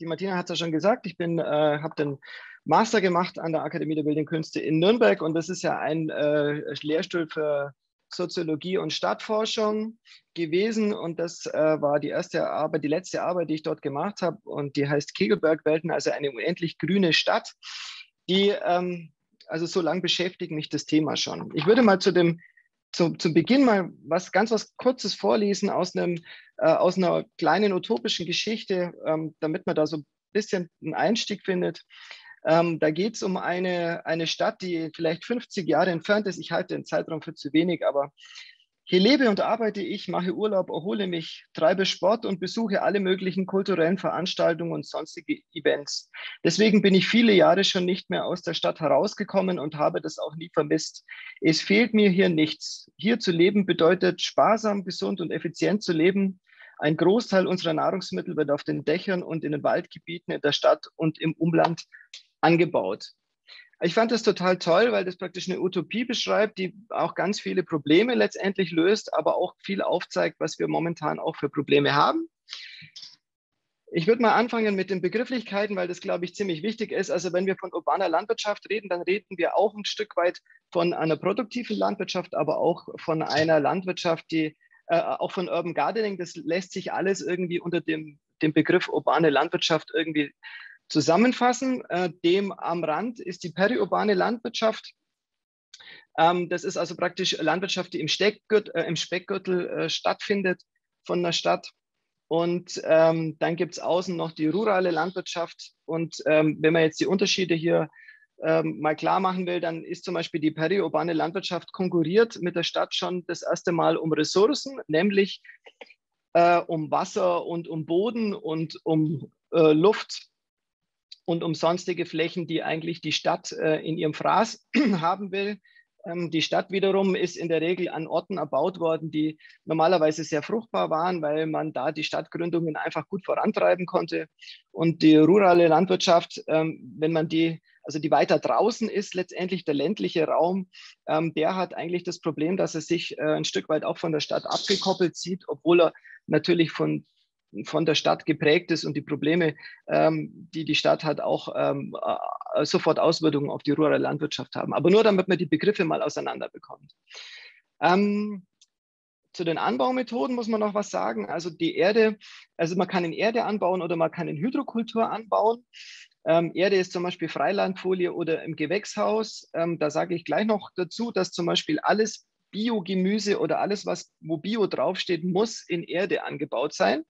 die Martina hat es ja schon gesagt, ich äh, habe den Master gemacht an der Akademie der Bildenden Künste in Nürnberg und das ist ja ein äh, Lehrstuhl für Soziologie und Stadtforschung gewesen und das äh, war die erste Arbeit, die letzte Arbeit, die ich dort gemacht habe und die heißt Kegelberg-Welten, also eine unendlich grüne Stadt, die, ähm, also so lange beschäftigt mich das Thema schon. Ich würde mal zu dem, zu, zu Beginn mal was ganz was Kurzes vorlesen aus, einem, äh, aus einer kleinen utopischen Geschichte, ähm, damit man da so ein bisschen einen Einstieg findet. Ähm, da geht es um eine, eine Stadt, die vielleicht 50 Jahre entfernt ist. Ich halte den Zeitraum für zu wenig, aber hier lebe und arbeite ich, mache Urlaub, erhole mich, treibe Sport und besuche alle möglichen kulturellen Veranstaltungen und sonstige Events. Deswegen bin ich viele Jahre schon nicht mehr aus der Stadt herausgekommen und habe das auch nie vermisst. Es fehlt mir hier nichts. Hier zu leben bedeutet sparsam, gesund und effizient zu leben. Ein Großteil unserer Nahrungsmittel wird auf den Dächern und in den Waldgebieten in der Stadt und im Umland angebaut. Ich fand das total toll, weil das praktisch eine Utopie beschreibt, die auch ganz viele Probleme letztendlich löst, aber auch viel aufzeigt, was wir momentan auch für Probleme haben. Ich würde mal anfangen mit den Begrifflichkeiten, weil das, glaube ich, ziemlich wichtig ist. Also wenn wir von urbaner Landwirtschaft reden, dann reden wir auch ein Stück weit von einer produktiven Landwirtschaft, aber auch von einer Landwirtschaft, die äh, auch von Urban Gardening, das lässt sich alles irgendwie unter dem, dem Begriff urbane Landwirtschaft irgendwie zusammenfassen. Äh, dem am Rand ist die periurbane Landwirtschaft. Ähm, das ist also praktisch Landwirtschaft, die im, äh, im Speckgürtel äh, stattfindet von der Stadt. Und ähm, dann gibt es außen noch die rurale Landwirtschaft. Und ähm, wenn man jetzt die Unterschiede hier ähm, mal klar machen will, dann ist zum Beispiel die periurbane Landwirtschaft konkurriert mit der Stadt schon das erste Mal um Ressourcen, nämlich äh, um Wasser und um Boden und um äh, Luft und um sonstige Flächen, die eigentlich die Stadt äh, in ihrem Fraß haben will. Ähm, die Stadt wiederum ist in der Regel an Orten erbaut worden, die normalerweise sehr fruchtbar waren, weil man da die Stadtgründungen einfach gut vorantreiben konnte. Und die rurale Landwirtschaft, ähm, wenn man die, also die weiter draußen ist, letztendlich der ländliche Raum, ähm, der hat eigentlich das Problem, dass er sich äh, ein Stück weit auch von der Stadt abgekoppelt sieht, obwohl er natürlich von von der Stadt geprägt ist und die Probleme, ähm, die die Stadt hat, auch ähm, äh, sofort Auswirkungen auf die rurale Landwirtschaft haben. Aber nur damit man die Begriffe mal auseinander bekommt. Ähm, zu den Anbaumethoden muss man noch was sagen. Also die Erde, also man kann in Erde anbauen oder man kann in Hydrokultur anbauen. Ähm, Erde ist zum Beispiel Freilandfolie oder im Gewächshaus. Ähm, da sage ich gleich noch dazu, dass zum Beispiel alles Biogemüse oder alles, was wo Bio draufsteht, muss in Erde angebaut sein.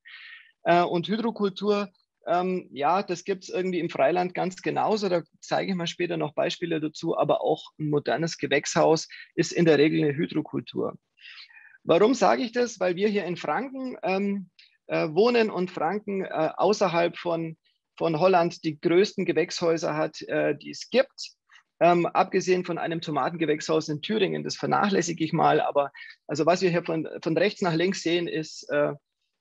Äh, und Hydrokultur, ähm, ja, das gibt es irgendwie im Freiland ganz genauso. Da zeige ich mal später noch Beispiele dazu. Aber auch ein modernes Gewächshaus ist in der Regel eine Hydrokultur. Warum sage ich das? Weil wir hier in Franken ähm, äh, wohnen und Franken äh, außerhalb von, von Holland die größten Gewächshäuser hat, äh, die es gibt. Ähm, abgesehen von einem Tomatengewächshaus in Thüringen, das vernachlässige ich mal, aber also was wir hier von, von rechts nach links sehen, ist äh,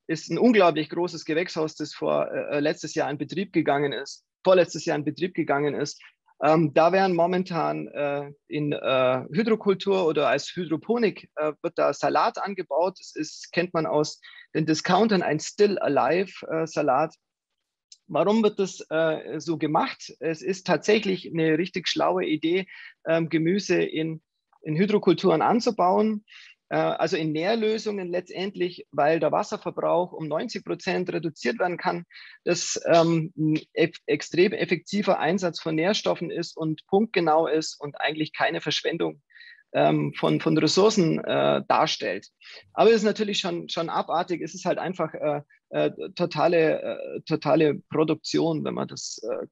ist ein unglaublich großes Gewächshaus, das vor äh, äh, letztes Jahr in Betrieb gegangen ist, vorletztes Jahr in Betrieb gegangen ist. Ähm, da werden momentan äh, in äh, Hydrokultur oder als Hydroponik äh, wird da Salat angebaut. Das ist, kennt man aus den Discountern ein Still Alive äh, Salat. Warum wird das so gemacht? Es ist tatsächlich eine richtig schlaue Idee, ähm, Gemüse in, in Hydrokulturen anzubauen. Äh, also in Nährlösungen letztendlich, weil der Wasserverbrauch um 90 Prozent reduziert werden kann, das ähm, ein extrem effektiver Einsatz von Nährstoffen ist und punktgenau ist und eigentlich keine Verschwendung ähm, von, von Ressourcen äh, darstellt. Aber es ist natürlich schon, schon abartig, es ist halt einfach äh, äh, totale, äh, totale Produktion, wenn man, das, äh,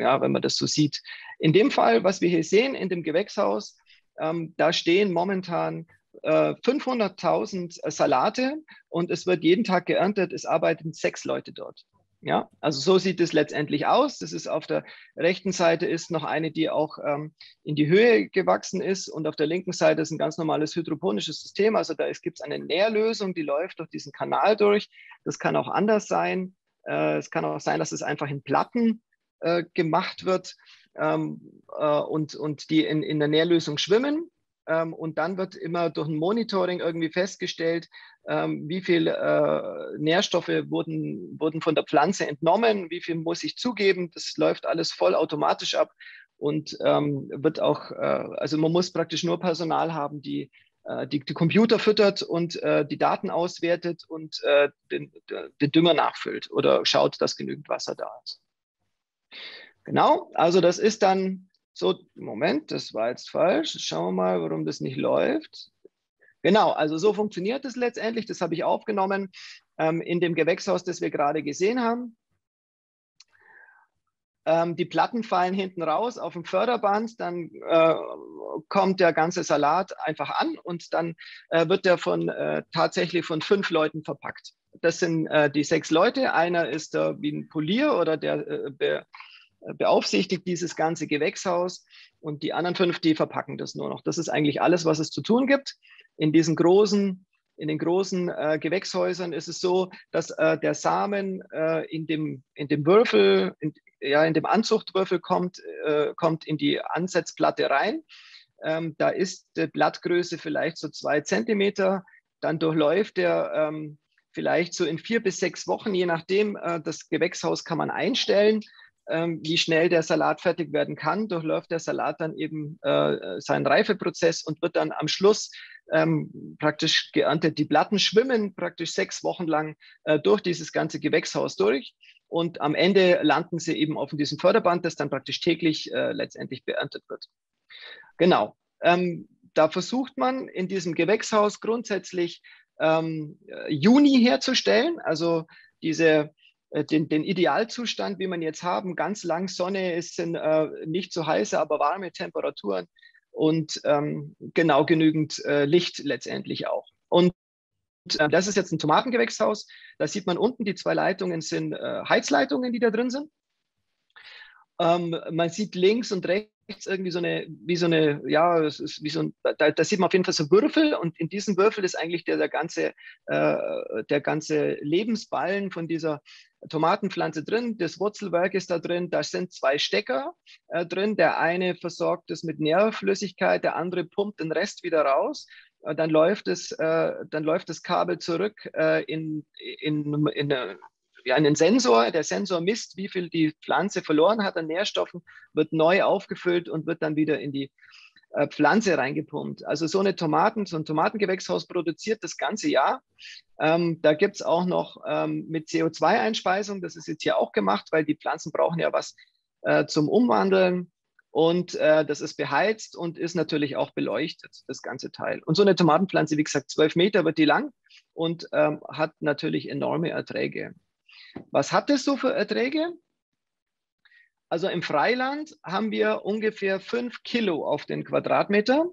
ja, wenn man das so sieht. In dem Fall, was wir hier sehen, in dem Gewächshaus, ähm, da stehen momentan 500.000 äh, Salate und es wird jeden Tag geerntet. Es arbeiten sechs Leute dort. Ja, also so sieht es letztendlich aus. Das ist auf der rechten Seite ist noch eine, die auch ähm, in die Höhe gewachsen ist und auf der linken Seite ist ein ganz normales hydroponisches System. Also da gibt es eine Nährlösung, die läuft durch diesen Kanal durch. Das kann auch anders sein. Äh, es kann auch sein, dass es einfach in Platten äh, gemacht wird ähm, äh, und, und die in, in der Nährlösung schwimmen. Ähm, und dann wird immer durch ein Monitoring irgendwie festgestellt, ähm, wie viel äh, Nährstoffe wurden, wurden von der Pflanze entnommen, wie viel muss ich zugeben. Das läuft alles vollautomatisch ab und ähm, wird auch, äh, also man muss praktisch nur Personal haben, die äh, die, die, Computer füttert und äh, die Daten auswertet und äh, den, den Dünger nachfüllt oder schaut, dass genügend Wasser da ist. Genau, also das ist dann so, Moment, das war jetzt falsch. Schauen wir mal, warum das nicht läuft. Genau, also so funktioniert es letztendlich. Das habe ich aufgenommen ähm, in dem Gewächshaus, das wir gerade gesehen haben. Ähm, die Platten fallen hinten raus auf dem Förderband, dann äh, kommt der ganze Salat einfach an und dann äh, wird der von äh, tatsächlich von fünf Leuten verpackt. Das sind äh, die sechs Leute. Einer ist da wie ein Polier oder der äh, beaufsichtigt dieses ganze Gewächshaus und die anderen fünf, die verpacken das nur noch. Das ist eigentlich alles, was es zu tun gibt. In diesen großen, in den großen äh, Gewächshäusern ist es so, dass äh, der Samen äh, in, dem, in dem Würfel, in, ja, in dem Anzuchtwürfel kommt, äh, kommt in die Ansetzplatte rein. Ähm, da ist die Blattgröße vielleicht so zwei Zentimeter. Dann durchläuft der ähm, vielleicht so in vier bis sechs Wochen, je nachdem, äh, das Gewächshaus kann man einstellen ähm, wie schnell der Salat fertig werden kann, durchläuft der Salat dann eben äh, seinen Reifeprozess und wird dann am Schluss ähm, praktisch geerntet. Die Platten schwimmen praktisch sechs Wochen lang äh, durch dieses ganze Gewächshaus durch. Und am Ende landen sie eben auf diesem Förderband, das dann praktisch täglich äh, letztendlich beerntet wird. Genau. Ähm, da versucht man in diesem Gewächshaus grundsätzlich ähm, Juni herzustellen, also diese den, den, Idealzustand, wie man jetzt haben, ganz lang Sonne, es sind äh, nicht so heiße, aber warme Temperaturen und ähm, genau genügend äh, Licht letztendlich auch. Und äh, das ist jetzt ein Tomatengewächshaus. Da sieht man unten, die zwei Leitungen sind äh, Heizleitungen, die da drin sind. Ähm, man sieht links und rechts irgendwie so eine, wie so eine, ja, es ist wie so ein, da, da, sieht man auf jeden Fall so Würfel und in diesem Würfel ist eigentlich der, der ganze, äh, der ganze Lebensballen von dieser Tomatenpflanze drin, das Wurzelwerk ist da drin, da sind zwei Stecker äh, drin. Der eine versorgt es mit Nährflüssigkeit, der andere pumpt den Rest wieder raus. Äh, dann, läuft es, äh, dann läuft das Kabel zurück äh, in, in, in, ja, einen Sensor. Der Sensor misst, wie viel die Pflanze verloren hat an Nährstoffen, wird neu aufgefüllt und wird dann wieder in die äh, Pflanze reingepumpt. Also so eine Tomaten, so ein Tomatengewächshaus produziert das ganze Jahr. Ähm, da gibt es auch noch ähm, mit CO2-Einspeisung, das ist jetzt hier auch gemacht, weil die Pflanzen brauchen ja was äh, zum Umwandeln. Und äh, das ist beheizt und ist natürlich auch beleuchtet, das ganze Teil. Und so eine Tomatenpflanze, wie gesagt, zwölf Meter wird die lang und ähm, hat natürlich enorme Erträge. Was hat es so für Erträge? Also im Freiland haben wir ungefähr fünf Kilo auf den Quadratmeter.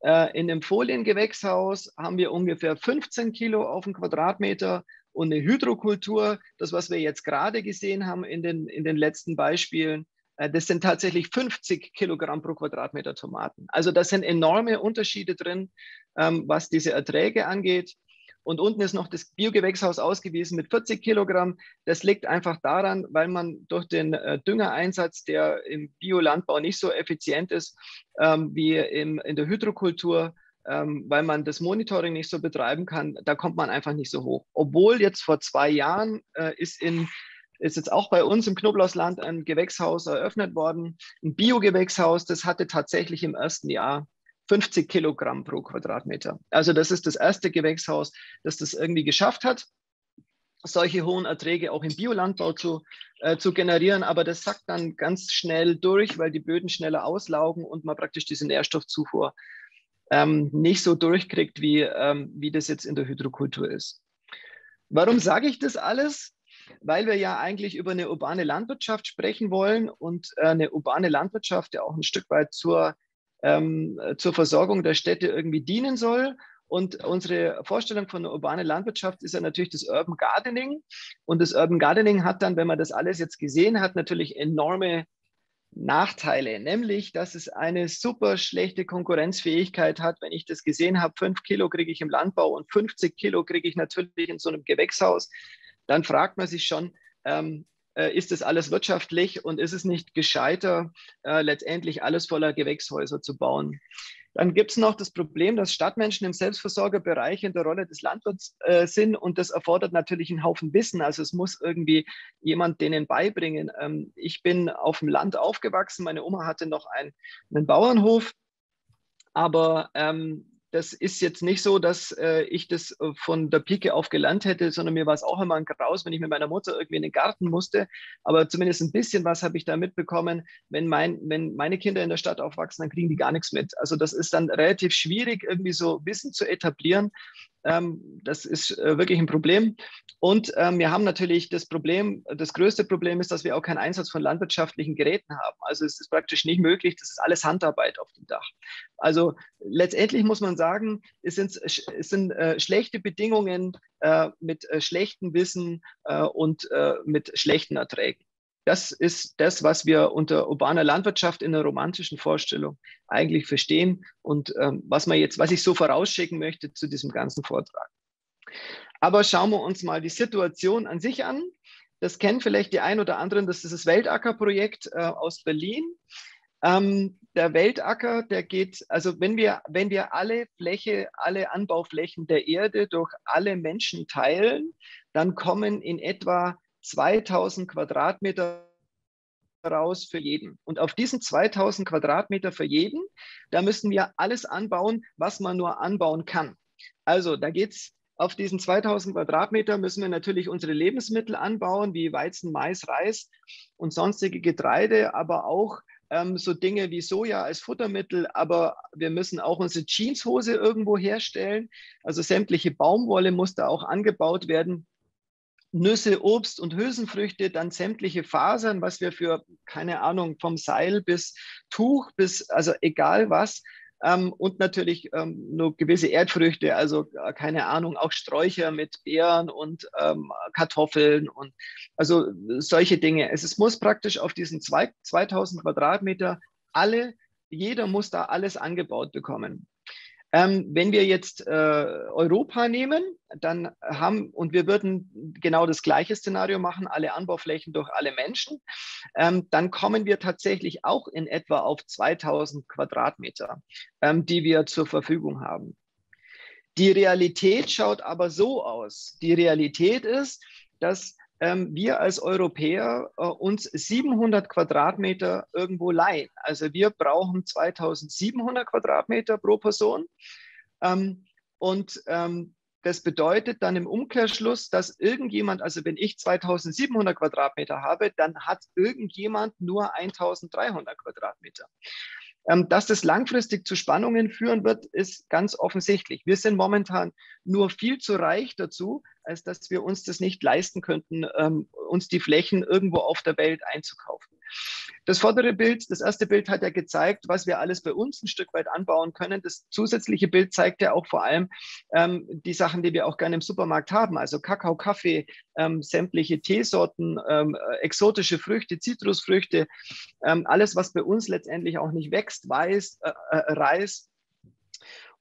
Äh, in dem Foliengewächshaus haben wir ungefähr 15 Kilo auf den Quadratmeter und eine Hydrokultur, das, was wir jetzt gerade gesehen haben in den, in den letzten Beispielen, äh, das sind tatsächlich 50 Kilogramm pro Quadratmeter Tomaten. Also das sind enorme Unterschiede drin, ähm, was diese Erträge angeht. Und unten ist noch das Biogewächshaus ausgewiesen mit 40 Kilogramm. Das liegt einfach daran, weil man durch den äh, Düngereinsatz, der im Biolandbau nicht so effizient ist ähm, wie im, in der Hydrokultur, ähm, weil man das Monitoring nicht so betreiben kann, da kommt man einfach nicht so hoch. Obwohl jetzt vor zwei Jahren äh, ist in ist jetzt auch bei uns im Knoblauchsland ein Gewächshaus eröffnet worden, ein Biogewächshaus, das hatte tatsächlich im ersten Jahr 50 Kilogramm pro Quadratmeter. Also das ist das erste Gewächshaus, das das irgendwie geschafft hat, solche hohen Erträge auch im Biolandbau zu, äh, zu generieren. Aber das sackt dann ganz schnell durch, weil die Böden schneller auslaugen und man praktisch diese Nährstoffzufuhr ähm, nicht so durchkriegt, wie, ähm, wie das jetzt in der Hydrokultur ist. Warum sage ich das alles? Weil wir ja eigentlich über eine urbane Landwirtschaft sprechen wollen und äh, eine urbane Landwirtschaft ja auch ein Stück weit zur ähm, zur Versorgung der Städte irgendwie dienen soll. Und unsere Vorstellung von der urbanen Landwirtschaft ist ja natürlich das Urban Gardening. Und das Urban Gardening hat dann, wenn man das alles jetzt gesehen hat, natürlich enorme Nachteile, nämlich, dass es eine super schlechte Konkurrenzfähigkeit hat. Wenn ich das gesehen habe, fünf Kilo kriege ich im Landbau und 50 Kilo kriege ich natürlich in so einem Gewächshaus, dann fragt man sich schon, ähm, äh, ist das alles wirtschaftlich und ist es nicht gescheiter, äh, letztendlich alles voller Gewächshäuser zu bauen. Dann gibt es noch das Problem, dass Stadtmenschen im Selbstversorgerbereich in der Rolle des Landwirts äh, sind und das erfordert natürlich einen Haufen Wissen. Also es muss irgendwie jemand denen beibringen. Ähm, ich bin auf dem Land aufgewachsen, meine Oma hatte noch ein, einen Bauernhof, aber ähm, das ist jetzt nicht so, dass äh, ich das äh, von der Pike auf gelernt hätte, sondern mir war es auch immer ein Graus, wenn ich mit meiner Mutter irgendwie in den Garten musste. Aber zumindest ein bisschen was habe ich da mitbekommen. Wenn, mein, wenn meine Kinder in der Stadt aufwachsen, dann kriegen die gar nichts mit. Also das ist dann relativ schwierig, irgendwie so Wissen zu etablieren. Ähm, das ist äh, wirklich ein Problem. Und ähm, wir haben natürlich das Problem, das größte Problem ist, dass wir auch keinen Einsatz von landwirtschaftlichen Geräten haben. Also es ist praktisch nicht möglich, das ist alles Handarbeit auf dem Dach. Also letztendlich muss man sagen, es sind, es sind äh, schlechte Bedingungen äh, mit äh, schlechtem Wissen äh, und äh, mit schlechten Erträgen. Das ist das, was wir unter urbaner Landwirtschaft in der romantischen Vorstellung eigentlich verstehen und ähm, was man jetzt, was ich so vorausschicken möchte zu diesem ganzen Vortrag. Aber schauen wir uns mal die Situation an sich an. Das kennen vielleicht die ein oder anderen. Das ist das Weltacker-Projekt äh, aus Berlin. Ähm, der Weltacker, der geht, also wenn wir, wenn wir alle Fläche, alle Anbauflächen der Erde durch alle Menschen teilen, dann kommen in etwa 2000 Quadratmeter raus für jeden. Und auf diesen 2000 Quadratmeter für jeden, da müssen wir alles anbauen, was man nur anbauen kann. Also da geht es auf diesen 2000 Quadratmeter müssen wir natürlich unsere Lebensmittel anbauen, wie Weizen, Mais, Reis und sonstige Getreide, aber auch ähm, so Dinge wie Soja als Futtermittel. Aber wir müssen auch unsere Jeanshose irgendwo herstellen. Also sämtliche Baumwolle muss da auch angebaut werden. Nüsse, Obst und Hülsenfrüchte, dann sämtliche Fasern, was wir für, keine Ahnung, vom Seil bis Tuch bis, also egal was. Ähm, und natürlich ähm, nur gewisse Erdfrüchte, also äh, keine Ahnung, auch Sträucher mit Beeren und ähm, Kartoffeln und also solche Dinge. Es, es muss praktisch auf diesen zwei, 2000 Quadratmeter alle, jeder muss da alles angebaut bekommen. Ähm, wenn wir jetzt äh, Europa nehmen, dann haben, und wir würden genau das gleiche Szenario machen, alle Anbauflächen durch alle Menschen, ähm, dann kommen wir tatsächlich auch in etwa auf 2000 Quadratmeter, ähm, die wir zur Verfügung haben. Die Realität schaut aber so aus. Die Realität ist, dass wir als Europäer äh, uns 700 Quadratmeter irgendwo leihen. Also wir brauchen 2700 Quadratmeter pro Person. Ähm, und ähm, das bedeutet dann im Umkehrschluss, dass irgendjemand, also wenn ich 2700 Quadratmeter habe, dann hat irgendjemand nur 1300 Quadratmeter. Ähm, dass das langfristig zu Spannungen führen wird, ist ganz offensichtlich. Wir sind momentan nur viel zu reich dazu, als dass wir uns das nicht leisten könnten, ähm, uns die Flächen irgendwo auf der Welt einzukaufen. Das vordere Bild, das erste Bild hat ja gezeigt, was wir alles bei uns ein Stück weit anbauen können. Das zusätzliche Bild zeigt ja auch vor allem ähm, die Sachen, die wir auch gerne im Supermarkt haben, also Kakao, Kaffee, ähm, sämtliche Teesorten, ähm, exotische Früchte, Zitrusfrüchte, ähm, alles, was bei uns letztendlich auch nicht wächst, Weiß, äh, äh, Reis,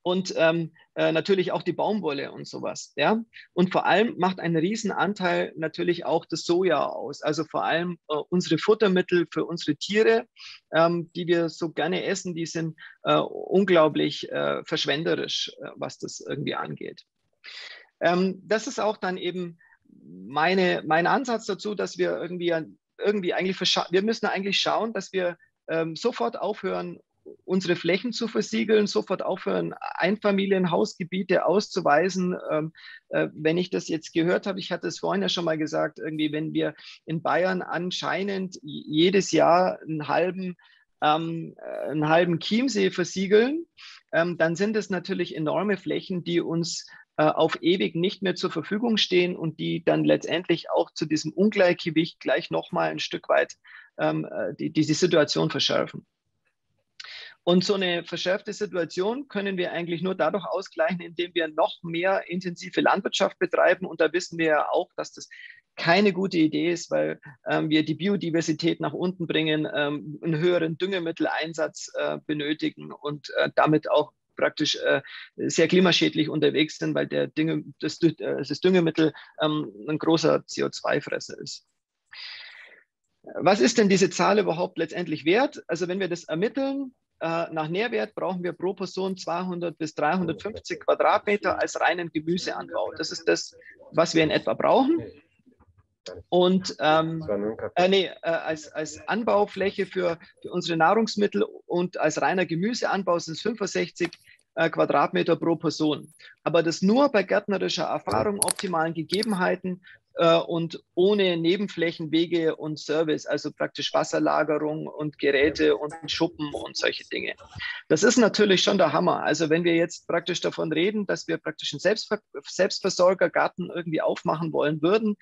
und ähm, äh, natürlich auch die Baumwolle und sowas. Ja? Und vor allem macht ein Riesenanteil natürlich auch das Soja aus. Also vor allem äh, unsere Futtermittel für unsere Tiere, ähm, die wir so gerne essen, die sind äh, unglaublich äh, verschwenderisch, äh, was das irgendwie angeht. Ähm, das ist auch dann eben meine, mein Ansatz dazu, dass wir irgendwie, irgendwie eigentlich, wir müssen eigentlich schauen, dass wir ähm, sofort aufhören, unsere Flächen zu versiegeln, sofort aufhören, Einfamilienhausgebiete auszuweisen. Ähm, äh, wenn ich das jetzt gehört habe, ich hatte es vorhin ja schon mal gesagt, irgendwie, wenn wir in Bayern anscheinend jedes Jahr einen halben, ähm, äh, einen halben Chiemsee versiegeln, ähm, dann sind es natürlich enorme Flächen, die uns äh, auf ewig nicht mehr zur Verfügung stehen und die dann letztendlich auch zu diesem Ungleichgewicht gleich nochmal ein Stück weit ähm, äh, die, die Situation verschärfen. Und so eine verschärfte Situation können wir eigentlich nur dadurch ausgleichen, indem wir noch mehr intensive Landwirtschaft betreiben. Und da wissen wir ja auch, dass das keine gute Idee ist, weil ähm, wir die Biodiversität nach unten bringen, ähm, einen höheren Düngemitteleinsatz äh, benötigen und äh, damit auch praktisch äh, sehr klimaschädlich unterwegs sind, weil der Dünge, das, äh, das Düngemittel ähm, ein großer CO2-Fresser ist. Was ist denn diese Zahl überhaupt letztendlich wert? Also wenn wir das ermitteln, äh, nach Nährwert brauchen wir pro Person 200 bis 350 Quadratmeter als reinen Gemüseanbau. Das ist das, was wir in etwa brauchen. Und ähm, äh, nee, äh, als, als Anbaufläche für, für unsere Nahrungsmittel und als reiner Gemüseanbau sind es 65 äh, Quadratmeter pro Person. Aber das nur bei gärtnerischer Erfahrung, optimalen Gegebenheiten und ohne Nebenflächen, Wege und Service, also praktisch Wasserlagerung und Geräte und Schuppen und solche Dinge. Das ist natürlich schon der Hammer. Also wenn wir jetzt praktisch davon reden, dass wir praktisch einen Selbstver Selbstversorgergarten irgendwie aufmachen wollen würden,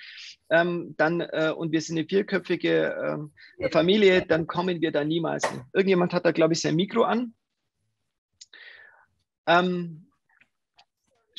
ähm, dann äh, und wir sind eine vierköpfige äh, Familie, dann kommen wir da niemals. Irgendjemand hat da, glaube ich, sein Mikro an. Ähm,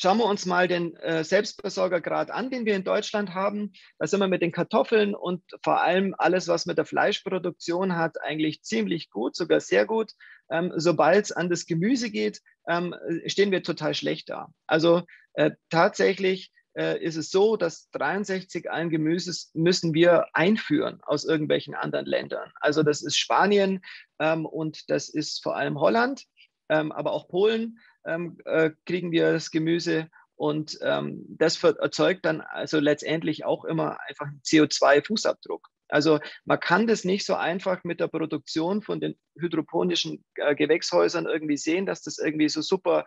Schauen wir uns mal den äh, Selbstversorgergrad an, den wir in Deutschland haben. Da sind wir mit den Kartoffeln und vor allem alles, was mit der Fleischproduktion hat, eigentlich ziemlich gut, sogar sehr gut. Ähm, Sobald es an das Gemüse geht, ähm, stehen wir total schlecht da. Also äh, tatsächlich äh, ist es so, dass 63 allen Gemüses müssen wir einführen aus irgendwelchen anderen Ländern. Also das ist Spanien ähm, und das ist vor allem Holland, ähm, aber auch Polen ähm, äh, kriegen wir das Gemüse und ähm, das erzeugt dann also letztendlich auch immer einfach einen CO2-Fußabdruck. Also man kann das nicht so einfach mit der Produktion von den hydroponischen äh, Gewächshäusern irgendwie sehen, dass das irgendwie so super,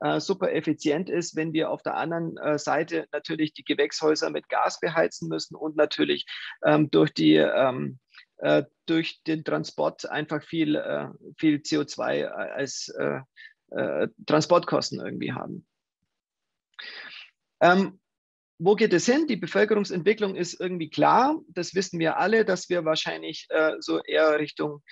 äh, super effizient ist, wenn wir auf der anderen äh, Seite natürlich die Gewächshäuser mit Gas beheizen müssen und natürlich ähm, durch die ähm, äh, durch den Transport einfach viel, äh, viel CO2 als äh, Transportkosten irgendwie haben. Ähm, wo geht es hin? Die Bevölkerungsentwicklung ist irgendwie klar. Das wissen wir alle, dass wir wahrscheinlich äh, so eher Richtung,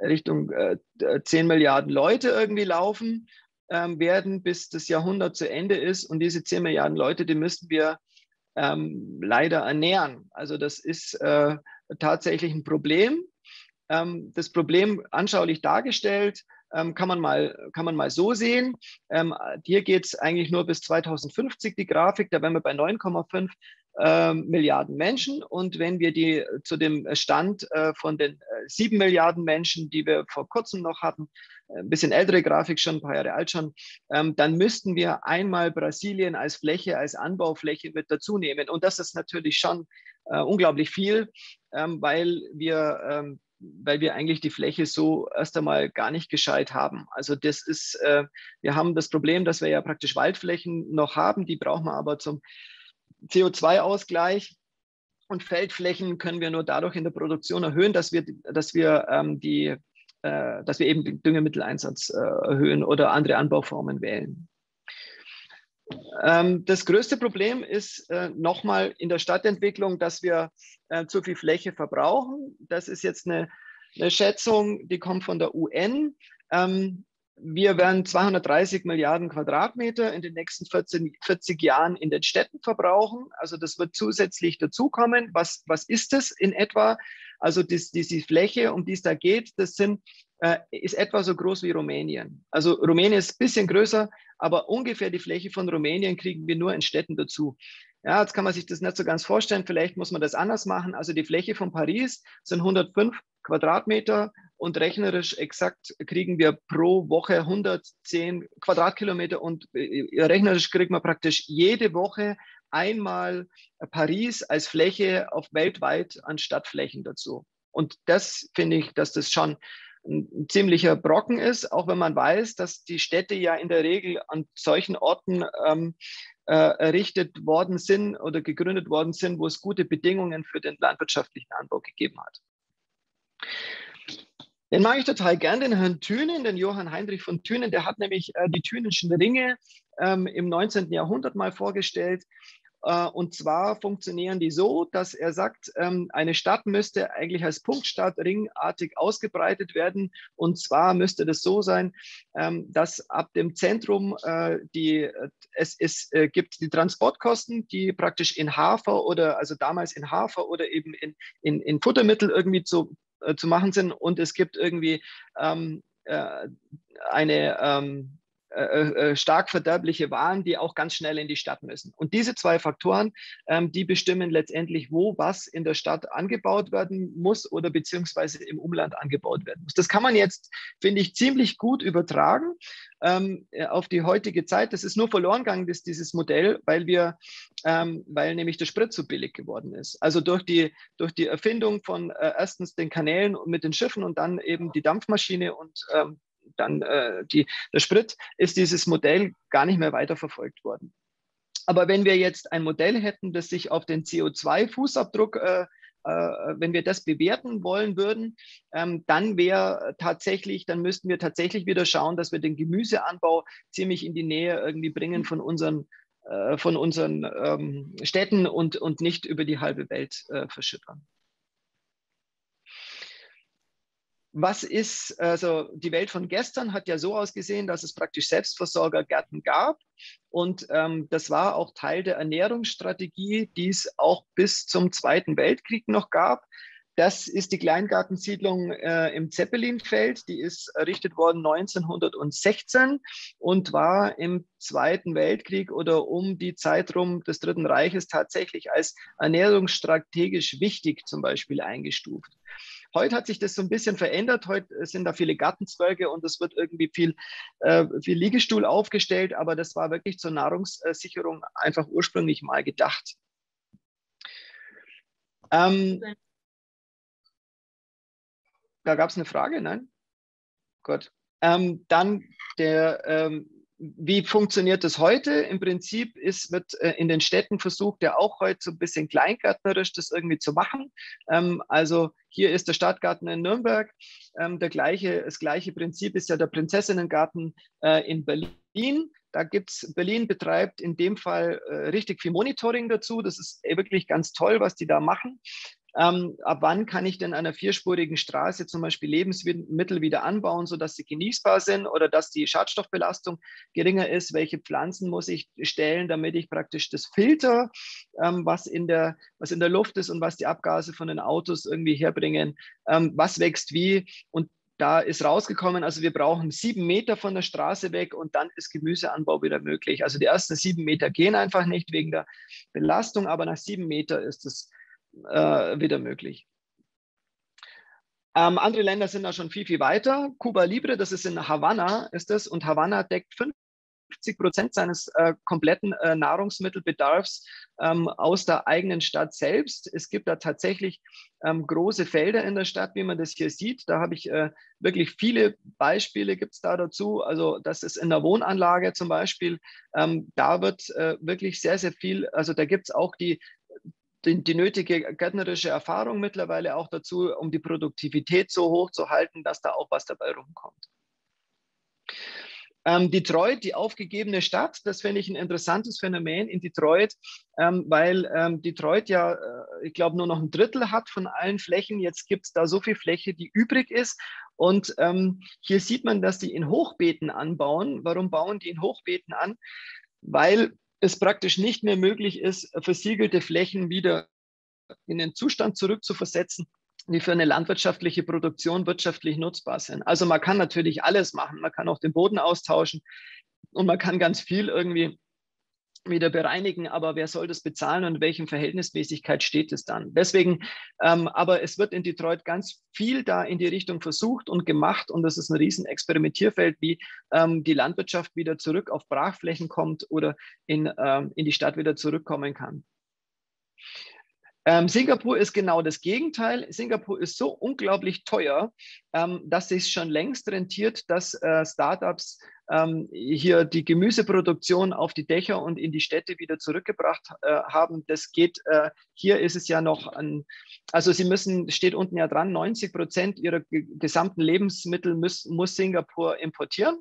Richtung äh, 10 Milliarden Leute irgendwie laufen ähm, werden, bis das Jahrhundert zu Ende ist. Und diese 10 Milliarden Leute, die müssen wir ähm, leider ernähren. Also das ist äh, tatsächlich ein Problem. Ähm, das Problem anschaulich dargestellt ähm, kann, man mal, kann man mal so sehen. Ähm, hier geht es eigentlich nur bis 2050, die Grafik, da wären wir bei 9,5 äh, Milliarden Menschen. Und wenn wir die zu dem Stand äh, von den äh, 7 Milliarden Menschen, die wir vor kurzem noch hatten, äh, ein bisschen ältere Grafik schon, ein paar Jahre alt schon, ähm, dann müssten wir einmal Brasilien als Fläche, als Anbaufläche mit dazu nehmen. Und das ist natürlich schon äh, unglaublich viel, ähm, weil wir ähm, weil wir eigentlich die Fläche so erst einmal gar nicht gescheit haben. Also das ist, äh, wir haben das Problem, dass wir ja praktisch Waldflächen noch haben, die brauchen wir aber zum CO2-Ausgleich. Und Feldflächen können wir nur dadurch in der Produktion erhöhen, dass wir, dass wir ähm, die, äh, dass wir eben den Düngemitteleinsatz äh, erhöhen oder andere Anbauformen wählen. Ähm, das größte Problem ist äh, nochmal in der Stadtentwicklung, dass wir äh, zu viel Fläche verbrauchen. Das ist jetzt eine, eine Schätzung, die kommt von der UN. Ähm, wir werden 230 Milliarden Quadratmeter in den nächsten 14, 40 Jahren in den Städten verbrauchen. Also das wird zusätzlich dazukommen. Was, was ist das in etwa? Also das, diese Fläche, um die es da geht, das sind, äh, ist etwa so groß wie Rumänien. Also Rumänien ist ein bisschen größer, aber ungefähr die Fläche von Rumänien kriegen wir nur in Städten dazu. Ja, jetzt kann man sich das nicht so ganz vorstellen. Vielleicht muss man das anders machen. Also die Fläche von Paris sind 105 Quadratmeter und rechnerisch exakt kriegen wir pro Woche 110 Quadratkilometer und äh, rechnerisch kriegt man praktisch jede Woche einmal Paris als Fläche auf weltweit an Stadtflächen dazu. Und das finde ich, dass das schon ein ziemlicher Brocken ist, auch wenn man weiß, dass die Städte ja in der Regel an solchen Orten ähm, äh, errichtet worden sind oder gegründet worden sind, wo es gute Bedingungen für den landwirtschaftlichen Anbau gegeben hat. Den mag ich total gern, den Herrn Thünen, den Johann Heinrich von Thünen. Der hat nämlich äh, die Thünenschen Ringe ähm, im 19. Jahrhundert mal vorgestellt. Äh, und zwar funktionieren die so, dass er sagt, ähm, eine Stadt müsste eigentlich als Punktstadt ringartig ausgebreitet werden. Und zwar müsste das so sein, ähm, dass ab dem Zentrum äh, die, äh, es, es gibt die Transportkosten, die praktisch in Hafer oder also damals in Hafer oder eben in, in, in Futtermittel irgendwie zu, zu machen sind. Und es gibt irgendwie ähm, eine äh, äh, stark verderbliche Waren, die auch ganz schnell in die Stadt müssen. Und diese zwei Faktoren, ähm, die bestimmen letztendlich, wo was in der Stadt angebaut werden muss oder beziehungsweise im Umland angebaut werden muss. Das kann man jetzt, finde ich, ziemlich gut übertragen ähm, äh, auf die heutige Zeit. Das ist nur verloren gegangen, das, dieses Modell, weil wir, ähm, weil nämlich der Sprit so billig geworden ist. Also durch die, durch die Erfindung von äh, erstens den Kanälen mit den Schiffen und dann eben die Dampfmaschine und ähm, dann äh, die, der Sprit, ist dieses Modell gar nicht mehr weiterverfolgt worden. Aber wenn wir jetzt ein Modell hätten, das sich auf den CO2-Fußabdruck, äh, äh, wenn wir das bewerten wollen würden, ähm, dann wäre tatsächlich, dann müssten wir tatsächlich wieder schauen, dass wir den Gemüseanbau ziemlich in die Nähe irgendwie bringen von unseren äh, von unseren ähm, Städten und, und nicht über die halbe Welt äh, was ist, also die Welt von gestern hat ja so ausgesehen, dass es praktisch Selbstversorgergärten gab. Und ähm, das war auch Teil der Ernährungsstrategie, die es auch bis zum Zweiten Weltkrieg noch gab. Das ist die Kleingartensiedlung äh, im Zeppelinfeld. Die ist errichtet worden 1916 und war im Zweiten Weltkrieg oder um die Zeit rum des Dritten Reiches tatsächlich als ernährungsstrategisch wichtig zum Beispiel eingestuft. Heute hat sich das so ein bisschen verändert. Heute sind da viele Gartenzwerge und es wird irgendwie viel, äh, viel Liegestuhl aufgestellt, aber das war wirklich zur Nahrungssicherung einfach ursprünglich mal gedacht. Ähm, da gab es eine Frage, nein? Gut. Ähm, dann der ähm, wie funktioniert das heute? Im Prinzip ist, wird äh, in den Städten versucht, ja auch heute so ein bisschen kleingärtnerisch das irgendwie zu machen. Ähm, also hier ist der Stadtgarten in Nürnberg. Ähm, der gleiche, das gleiche Prinzip ist ja der Prinzessinnengarten äh, in Berlin. Da gibt es, Berlin betreibt in dem Fall äh, richtig viel Monitoring dazu. Das ist wirklich ganz toll, was die da machen. Ähm, ab wann kann ich denn an einer vierspurigen Straße zum Beispiel Lebensmittel wieder anbauen, sodass sie genießbar sind oder dass die Schadstoffbelastung geringer ist? Welche Pflanzen muss ich stellen, damit ich praktisch das Filter, ähm, was, in der, was in der Luft ist und was die Abgase von den Autos irgendwie herbringen, ähm, was wächst wie? Und da ist rausgekommen, also wir brauchen sieben Meter von der Straße weg und dann ist Gemüseanbau wieder möglich. Also die ersten sieben Meter gehen einfach nicht wegen der Belastung, aber nach sieben Meter ist es äh, wieder möglich. Ähm, andere Länder sind da schon viel, viel weiter. Cuba Libre, das ist in Havanna, ist das, und Havanna deckt 50 Prozent seines äh, kompletten äh, Nahrungsmittelbedarfs ähm, aus der eigenen Stadt selbst. Es gibt da tatsächlich ähm, große Felder in der Stadt, wie man das hier sieht. Da habe ich äh, wirklich viele Beispiele gibt es da dazu. Also das ist in der Wohnanlage zum Beispiel. Ähm, da wird äh, wirklich sehr, sehr viel, also da gibt es auch die die, die, nötige gärtnerische Erfahrung mittlerweile auch dazu, um die Produktivität so hoch zu halten, dass da auch was dabei rumkommt. Ähm, Detroit, die aufgegebene Stadt, das finde ich ein interessantes Phänomen in Detroit, ähm, weil ähm, Detroit ja, äh, ich glaube, nur noch ein Drittel hat von allen Flächen. Jetzt gibt es da so viel Fläche, die übrig ist. Und ähm, hier sieht man, dass die in Hochbeeten anbauen. Warum bauen die in Hochbeeten an? Weil es praktisch nicht mehr möglich ist, versiegelte Flächen wieder in den Zustand zurückzuversetzen, die für eine landwirtschaftliche Produktion wirtschaftlich nutzbar sind. Also man kann natürlich alles machen. Man kann auch den Boden austauschen und man kann ganz viel irgendwie wieder bereinigen, aber wer soll das bezahlen und in welchem Verhältnismäßigkeit steht es dann? Deswegen, ähm, aber es wird in Detroit ganz viel da in die Richtung versucht und gemacht und das ist ein riesen Experimentierfeld, wie ähm, die Landwirtschaft wieder zurück auf Brachflächen kommt oder in, ähm, in die Stadt wieder zurückkommen kann. Ähm, Singapur ist genau das Gegenteil. Singapur ist so unglaublich teuer, ähm, dass es schon längst rentiert, dass äh, Startups ähm, hier die Gemüseproduktion auf die Dächer und in die Städte wieder zurückgebracht äh, haben. Das geht, äh, hier ist es ja noch an, also Sie müssen, steht unten ja dran, 90 Prozent ihrer gesamten Lebensmittel muss, muss Singapur importieren.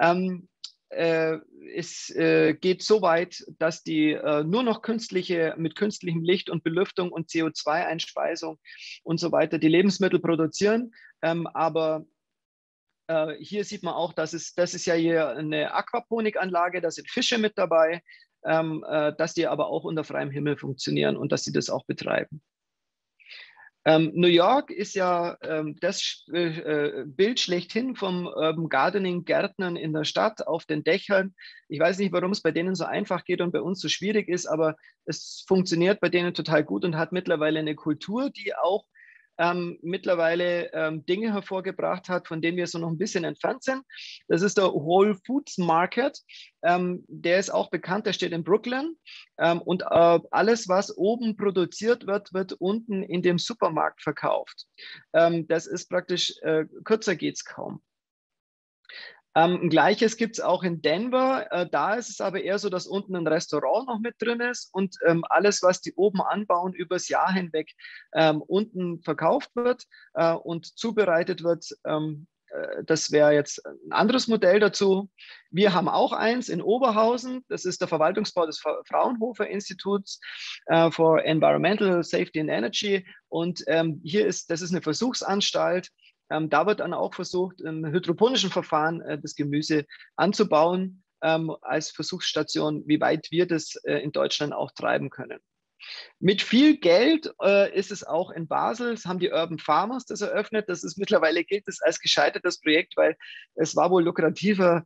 Ähm, äh, es äh, geht so weit, dass die äh, nur noch künstliche, mit künstlichem Licht und Belüftung und CO2-Einspeisung und so weiter die Lebensmittel produzieren. Ähm, aber äh, hier sieht man auch, dass es, das ist ja hier eine Aquaponikanlage, da sind Fische mit dabei, ähm, äh, dass die aber auch unter freiem Himmel funktionieren und dass sie das auch betreiben. Ähm, New York ist ja ähm, das äh, Bild schlechthin vom Urban Gardening, Gärtnern in der Stadt, auf den Dächern. Ich weiß nicht, warum es bei denen so einfach geht und bei uns so schwierig ist, aber es funktioniert bei denen total gut und hat mittlerweile eine Kultur, die auch ähm, mittlerweile ähm, Dinge hervorgebracht hat, von denen wir so noch ein bisschen entfernt sind. Das ist der Whole Foods Market. Ähm, der ist auch bekannt, der steht in Brooklyn. Ähm, und äh, alles, was oben produziert wird, wird unten in dem Supermarkt verkauft. Ähm, das ist praktisch, äh, kürzer geht es kaum. Ähm, Gleiches gibt es auch in Denver. Äh, da ist es aber eher so, dass unten ein Restaurant noch mit drin ist und ähm, alles, was die oben anbauen, übers Jahr hinweg ähm, unten verkauft wird äh, und zubereitet wird. Ähm, äh, das wäre jetzt ein anderes Modell dazu. Wir haben auch eins in Oberhausen. Das ist der Verwaltungsbau des Fraunhofer Instituts äh, for Environmental Safety and Energy. Und ähm, hier ist, das ist eine Versuchsanstalt ähm, da wird dann auch versucht, im hydroponischen Verfahren äh, das Gemüse anzubauen ähm, als Versuchsstation, wie weit wir das äh, in Deutschland auch treiben können. Mit viel Geld äh, ist es auch in Basel. Es haben die Urban Farmers das eröffnet. Das ist mittlerweile gilt es als gescheitertes Projekt, weil es war wohl lukrativer,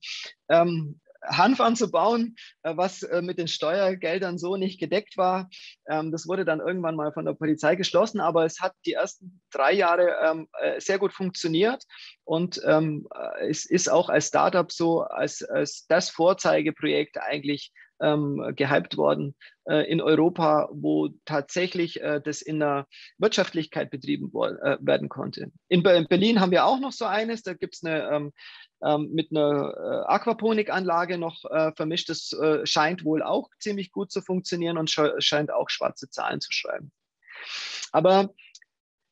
ähm, Hanf anzubauen, äh, was äh, mit den Steuergeldern so nicht gedeckt war. Ähm, das wurde dann irgendwann mal von der Polizei geschlossen, aber es hat die ersten drei Jahre ähm, äh, sehr gut funktioniert und ähm, es ist auch als Startup so als, als das Vorzeigeprojekt eigentlich ähm, gehypt worden äh, in Europa, wo tatsächlich äh, das in der Wirtschaftlichkeit betrieben äh, werden konnte. In, in, Berlin haben wir auch noch so eines, da gibt es eine ähm, ähm, mit einer äh, Aquaponikanlage noch äh, vermischt. Das äh, scheint wohl auch ziemlich gut zu funktionieren und scheint auch schwarze Zahlen zu schreiben. Aber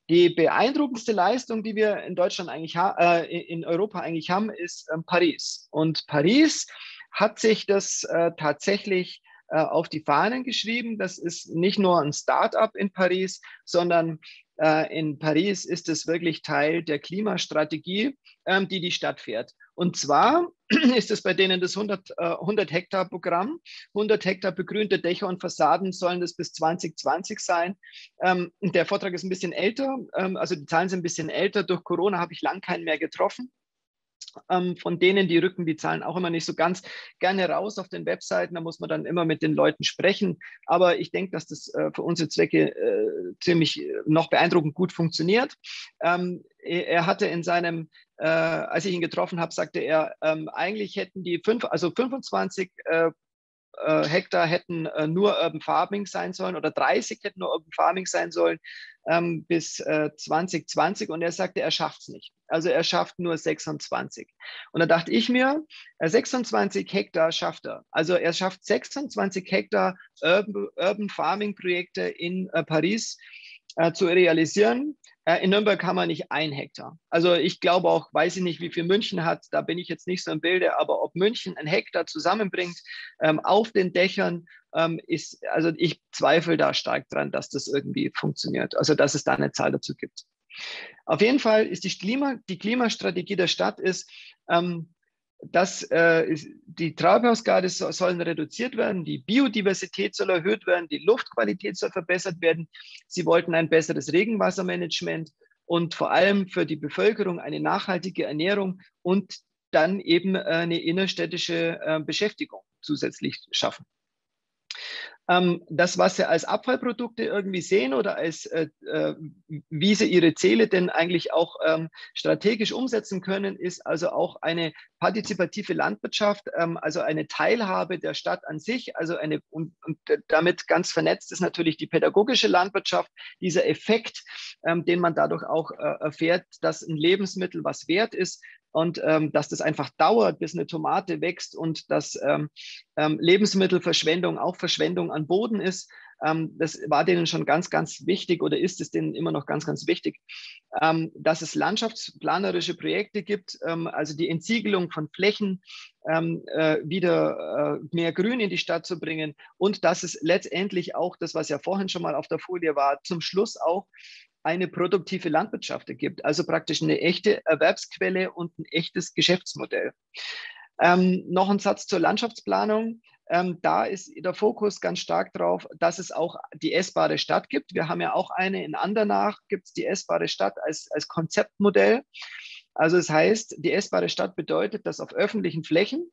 die beeindruckendste Leistung, die wir in Deutschland eigentlich äh, in Europa eigentlich haben, ist ähm, Paris. Und Paris hat sich das äh, tatsächlich auf die Fahnen geschrieben. Das ist nicht nur ein Start-up in Paris, sondern äh, in Paris ist es wirklich Teil der Klimastrategie, ähm, die die Stadt fährt. Und zwar ist es bei denen das 100, 100 Hektar Programm. 100 Hektar begrünte Dächer und Fassaden sollen das bis 2020 sein. Ähm, der Vortrag ist ein bisschen älter, ähm, also die Zahlen sind ein bisschen älter. Durch Corona habe ich lang keinen mehr getroffen. Ähm, von denen, die rücken die Zahlen auch immer nicht so ganz gerne raus auf den Webseiten. Da muss man dann immer mit den Leuten sprechen. Aber ich denke, dass das äh, für unsere Zwecke äh, ziemlich äh, noch beeindruckend gut funktioniert. Ähm, er hatte in seinem, äh, als ich ihn getroffen habe, sagte er, ähm, eigentlich hätten die fünf, also 25 äh, Hektar hätten äh, nur Urban Farming sein sollen oder 30 hätten nur Urban Farming sein sollen ähm, bis äh, 2020 und er sagte, er schafft es nicht. Also er schafft nur 26. Und da dachte ich mir, 26 äh, Hektar schafft er. Also er schafft 26 Hektar Urban, Urban Farming Projekte in äh, Paris äh, zu realisieren. Äh, in Nürnberg haben wir nicht ein Hektar. Also ich glaube auch, weiß ich nicht, wie viel München hat, da bin ich jetzt nicht so im Bilde, aber ob München ein Hektar zusammenbringt ähm, auf den Dächern, ähm, ist, also ich zweifle da stark dran, dass das irgendwie funktioniert. Also dass es da eine Zahl dazu gibt. Auf jeden Fall ist die, Klima, die Klimastrategie der Stadt ist, ähm, dass äh, die Treibhausgase so, sollen reduziert werden, die Biodiversität soll erhöht werden, die Luftqualität soll verbessert werden. Sie wollten ein besseres Regenwassermanagement und vor allem für die Bevölkerung eine nachhaltige Ernährung und dann eben äh, eine innerstädtische äh, Beschäftigung zusätzlich schaffen ähm, das, was sie als Abfallprodukte irgendwie sehen oder als, äh, äh, wie sie ihre Ziele denn eigentlich auch ähm, strategisch umsetzen können, ist also auch eine partizipative Landwirtschaft, ähm, also eine Teilhabe der Stadt an sich, also eine, und, und damit ganz vernetzt ist natürlich die pädagogische Landwirtschaft, dieser Effekt, ähm, den man dadurch auch äh, erfährt, dass ein Lebensmittel was wert ist, und ähm, dass das einfach dauert, bis eine Tomate wächst und dass ähm, ähm, Lebensmittelverschwendung auch Verschwendung an Boden ist. Ähm, das war denen schon ganz, ganz wichtig oder ist es denen immer noch ganz, ganz wichtig, ähm, dass es landschaftsplanerische Projekte gibt, ähm, also die Entsiegelung von Flächen, äh, wieder äh, mehr Grün in die Stadt zu bringen und dass es letztendlich auch das, was ja vorhin schon mal auf der Folie war, zum Schluss auch eine produktive Landwirtschaft ergibt, also praktisch eine echte Erwerbsquelle und ein echtes Geschäftsmodell. Ähm, noch ein Satz zur Landschaftsplanung. ähm, da ist der Fokus ganz stark drauf, dass es auch die essbare Stadt gibt. Wir haben ja auch eine in Andernach, gibt es die essbare Stadt als, als Konzeptmodell. Also das heißt, die essbare Stadt bedeutet, dass auf öffentlichen Flächen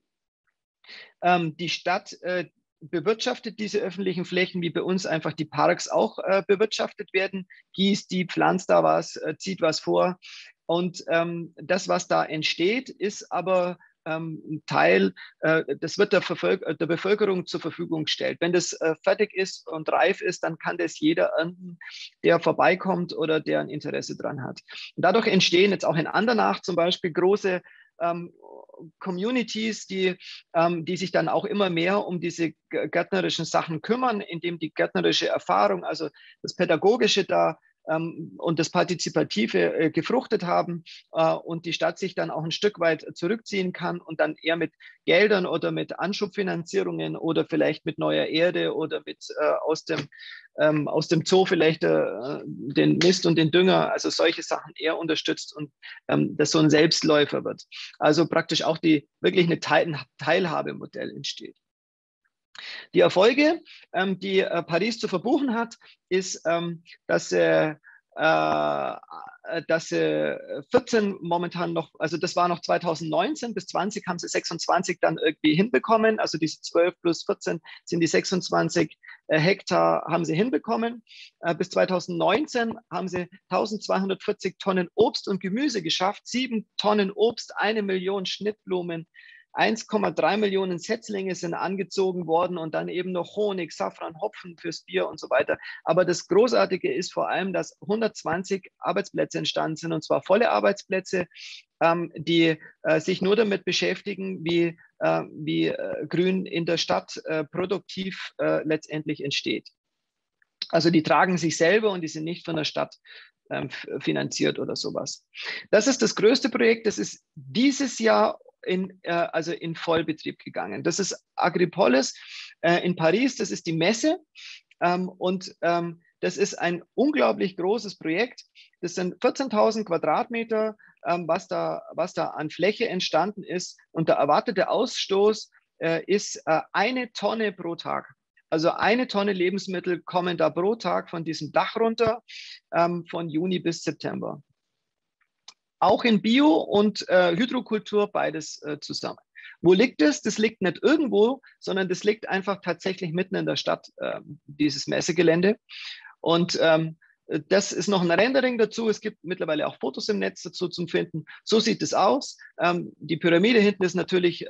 ähm, die Stadt äh, bewirtschaftet diese öffentlichen Flächen, wie bei uns einfach die Parks auch äh, bewirtschaftet werden, gießt die, pflanzt da was, äh, zieht was vor. Und ähm, das, was da entsteht, ist aber ähm, ein Teil, äh, das wird der, der, Bevölkerung zur Verfügung gestellt. Wenn das äh, fertig ist und reif ist, dann kann das jeder ernten, der vorbeikommt oder der ein Interesse dran hat. Und dadurch entstehen jetzt auch in Andernach zum Beispiel große ähm, Communities, die, ähm, die sich dann auch immer mehr um diese gärtnerischen Sachen kümmern, indem die gärtnerische Erfahrung, also das Pädagogische da und das Partizipative äh, gefruchtet haben äh, und die Stadt sich dann auch ein Stück weit zurückziehen kann und dann eher mit Geldern oder mit Anschubfinanzierungen oder vielleicht mit neuer Erde oder mit äh, aus dem ähm, aus dem Zoo vielleicht den Mist und den Dünger, also solche Sachen eher unterstützt und ähm, das so ein Selbstläufer wird. Also praktisch auch die wirklich eine Teil Teilhabemodell entsteht. Die Erfolge, ähm, die äh, Paris zu verbuchen hat, ist, ähm, dass äh, dass sie 14 momentan noch, also das war noch 2019, bis 20 haben sie 26 dann irgendwie hinbekommen. Also diese 12 plus 14 sind die 26 äh, Hektar haben sie hinbekommen. Äh, bis 2019 haben sie 1240 Tonnen Obst und Gemüse geschafft, sieben Tonnen Obst, eine Million Schnittblumen, 1,3 Millionen Setzlinge sind angezogen worden und dann eben noch Honig, Safran, Hopfen fürs Bier und so weiter. Aber das Großartige ist vor allem, dass 120 Arbeitsplätze entstanden sind und zwar volle Arbeitsplätze, ähm, die äh, sich nur damit beschäftigen, wie, äh, wie äh, Grün in der Stadt äh, produktiv äh, letztendlich entsteht. Also die tragen sich selber und die sind nicht von der Stadt ähm, finanziert oder sowas. Das ist das größte Projekt. Das ist dieses Jahr in, äh, also in Vollbetrieb gegangen. Das ist Agripolis äh, in Paris, das ist die Messe ähm, und ähm, das ist ein unglaublich großes Projekt. Das sind 14.000 Quadratmeter, ähm, was, da, was da an Fläche entstanden ist. Und der erwartete Ausstoß äh, ist äh, eine Tonne pro Tag. Also eine Tonne Lebensmittel kommen da pro Tag von diesem Dach runter, ähm, von Juni bis September auch in Bio und äh, Hydrokultur beides äh, zusammen. Wo liegt es? Das liegt nicht irgendwo, sondern das liegt einfach tatsächlich mitten in der Stadt, äh, dieses Messegelände. Und ähm, das ist noch ein Rendering dazu. Es gibt mittlerweile auch Fotos im Netz dazu zum Finden. So sieht es aus. Ähm, die Pyramide hinten ist natürlich äh,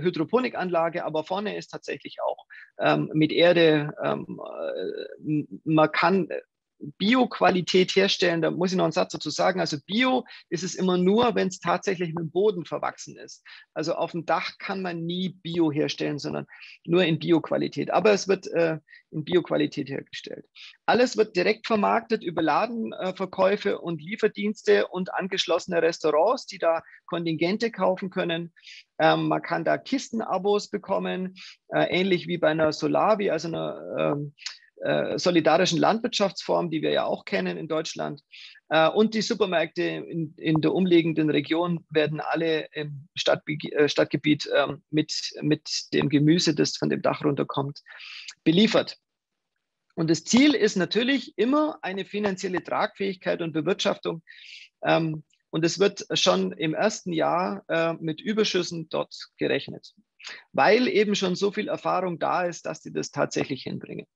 Hydroponikanlage, aber vorne ist tatsächlich auch ähm, mit Erde. Ähm, äh, man kann Bio-Qualität herstellen, da muss ich noch einen Satz dazu sagen. Also Bio ist es immer nur, wenn es tatsächlich mit dem Boden verwachsen ist. Also auf dem Dach kann man nie Bio herstellen, sondern nur in Bio-Qualität. Aber es wird äh, in Bio-Qualität hergestellt. Alles wird direkt vermarktet über Ladenverkäufe und Lieferdienste und angeschlossene Restaurants, die da Kontingente kaufen können. Ähm, man kann da Kistenabos bekommen, äh, ähnlich wie bei einer Solavi, also einer ähm, äh, solidarischen Landwirtschaftsform, die wir ja auch kennen in Deutschland. Äh, und die Supermärkte in, in, der umliegenden Region werden alle im Stadtbe äh, Stadtgebiet ähm, mit, mit dem Gemüse, das von dem Dach runterkommt, beliefert. Und das Ziel ist natürlich immer eine finanzielle Tragfähigkeit und Bewirtschaftung. Ähm, und es wird schon im ersten Jahr äh, mit Überschüssen dort gerechnet, weil eben schon so viel Erfahrung da ist, dass die das tatsächlich hinbringen.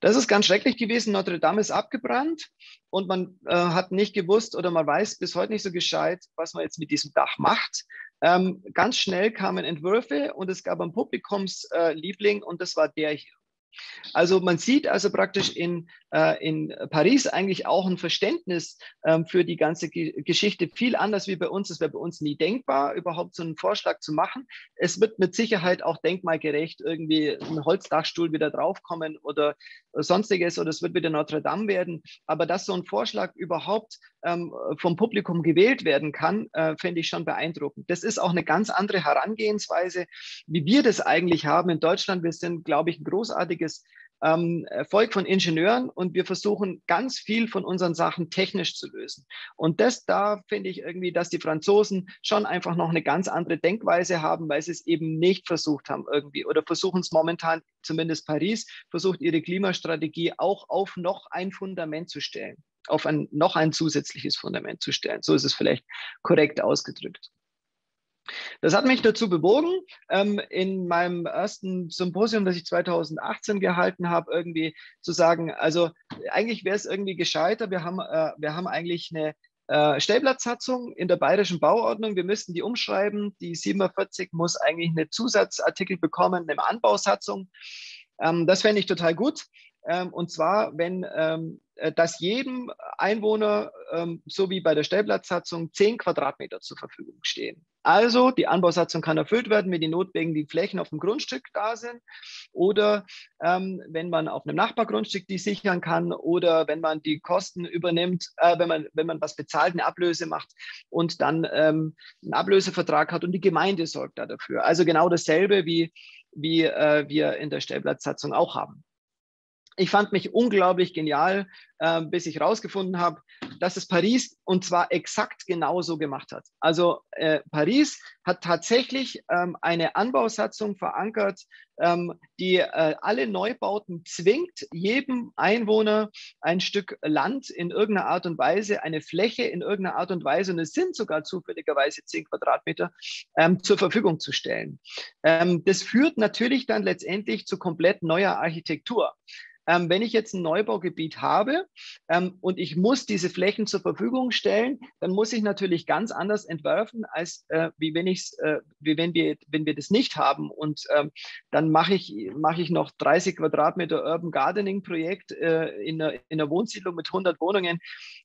Das ist ganz schrecklich gewesen. Notre Dame ist abgebrannt und man äh, hat nicht gewusst oder man weiß bis heute nicht so gescheit, was man jetzt mit diesem Dach macht. Ähm, ganz schnell kamen Entwürfe und es gab einen Publikumsliebling äh, und das war der hier. Also man sieht also praktisch in, äh, in Paris eigentlich auch ein Verständnis ähm, für die ganze G Geschichte viel anders wie bei uns. Es wäre bei uns nie denkbar, überhaupt so einen Vorschlag zu machen. Es wird mit Sicherheit auch denkmalgerecht irgendwie ein Holzdachstuhl wieder draufkommen oder sonstiges oder es wird wieder Notre Dame werden. Aber dass so ein Vorschlag überhaupt ähm, vom Publikum gewählt werden kann, äh, finde ich schon beeindruckend. Das ist auch eine ganz andere Herangehensweise, wie wir das eigentlich haben in Deutschland. Wir sind, glaube ich, ein großartiges ähm, Volk von Ingenieuren und wir versuchen ganz viel von unseren Sachen technisch zu lösen. Und das da finde ich irgendwie, dass die Franzosen schon einfach noch eine ganz andere Denkweise haben, weil sie es eben nicht versucht haben irgendwie oder versuchen es momentan, zumindest Paris, versucht ihre Klimastrategie auch auf noch ein Fundament zu stellen, auf ein noch ein zusätzliches Fundament zu stellen. So ist es vielleicht korrekt ausgedrückt. Das hat mich dazu bewogen, ähm, in meinem ersten Symposium, das ich 2018 gehalten habe, irgendwie zu sagen, also eigentlich wäre es irgendwie gescheiter. Wir haben, äh, wir haben eigentlich eine äh, Stellplatzsatzung in der bayerischen Bauordnung. Wir müssten die umschreiben. Die 47 muss eigentlich eine Zusatzartikel bekommen, eine Anbausatzung. Ähm, das fände ich total gut. Ähm, und zwar, wenn ähm, äh, dass jedem Einwohner, ähm, so wie bei der Stellplatzsatzung, 10 Quadratmeter zur Verfügung stehen. Also die Anbausatzung kann erfüllt werden, wenn die notwendigen Flächen auf dem Grundstück da sind oder ähm, wenn man auf einem Nachbargrundstück die sichern kann oder wenn man die Kosten übernimmt, äh, wenn, man, wenn man was bezahlt, eine Ablöse macht und dann ähm, einen Ablösevertrag hat und die Gemeinde sorgt da dafür. Also genau dasselbe, wie, wie äh, wir in der Stellplatzsatzung auch haben. Ich fand mich unglaublich genial, äh, bis ich herausgefunden habe, dass es Paris und zwar exakt genauso gemacht hat. Also äh, Paris hat tatsächlich ähm, eine Anbausatzung verankert, ähm, die äh, alle Neubauten zwingt, jedem Einwohner ein Stück Land in irgendeiner Art und Weise, eine Fläche in irgendeiner Art und Weise, und es sind sogar zufälligerweise zehn Quadratmeter, ähm, zur Verfügung zu stellen. Ähm, das führt natürlich dann letztendlich zu komplett neuer Architektur ähm, wenn ich jetzt ein Neubaugebiet habe ähm, und ich muss diese Flächen zur Verfügung stellen, dann muss ich natürlich ganz anders entwerfen, als äh, wie wenn ich äh, wie wenn wir, wenn wir das nicht haben. Und ähm, dann mache ich, mache ich noch 30 Quadratmeter Urban Gardening Projekt äh, in, einer, in einer Wohnsiedlung mit 100 Wohnungen.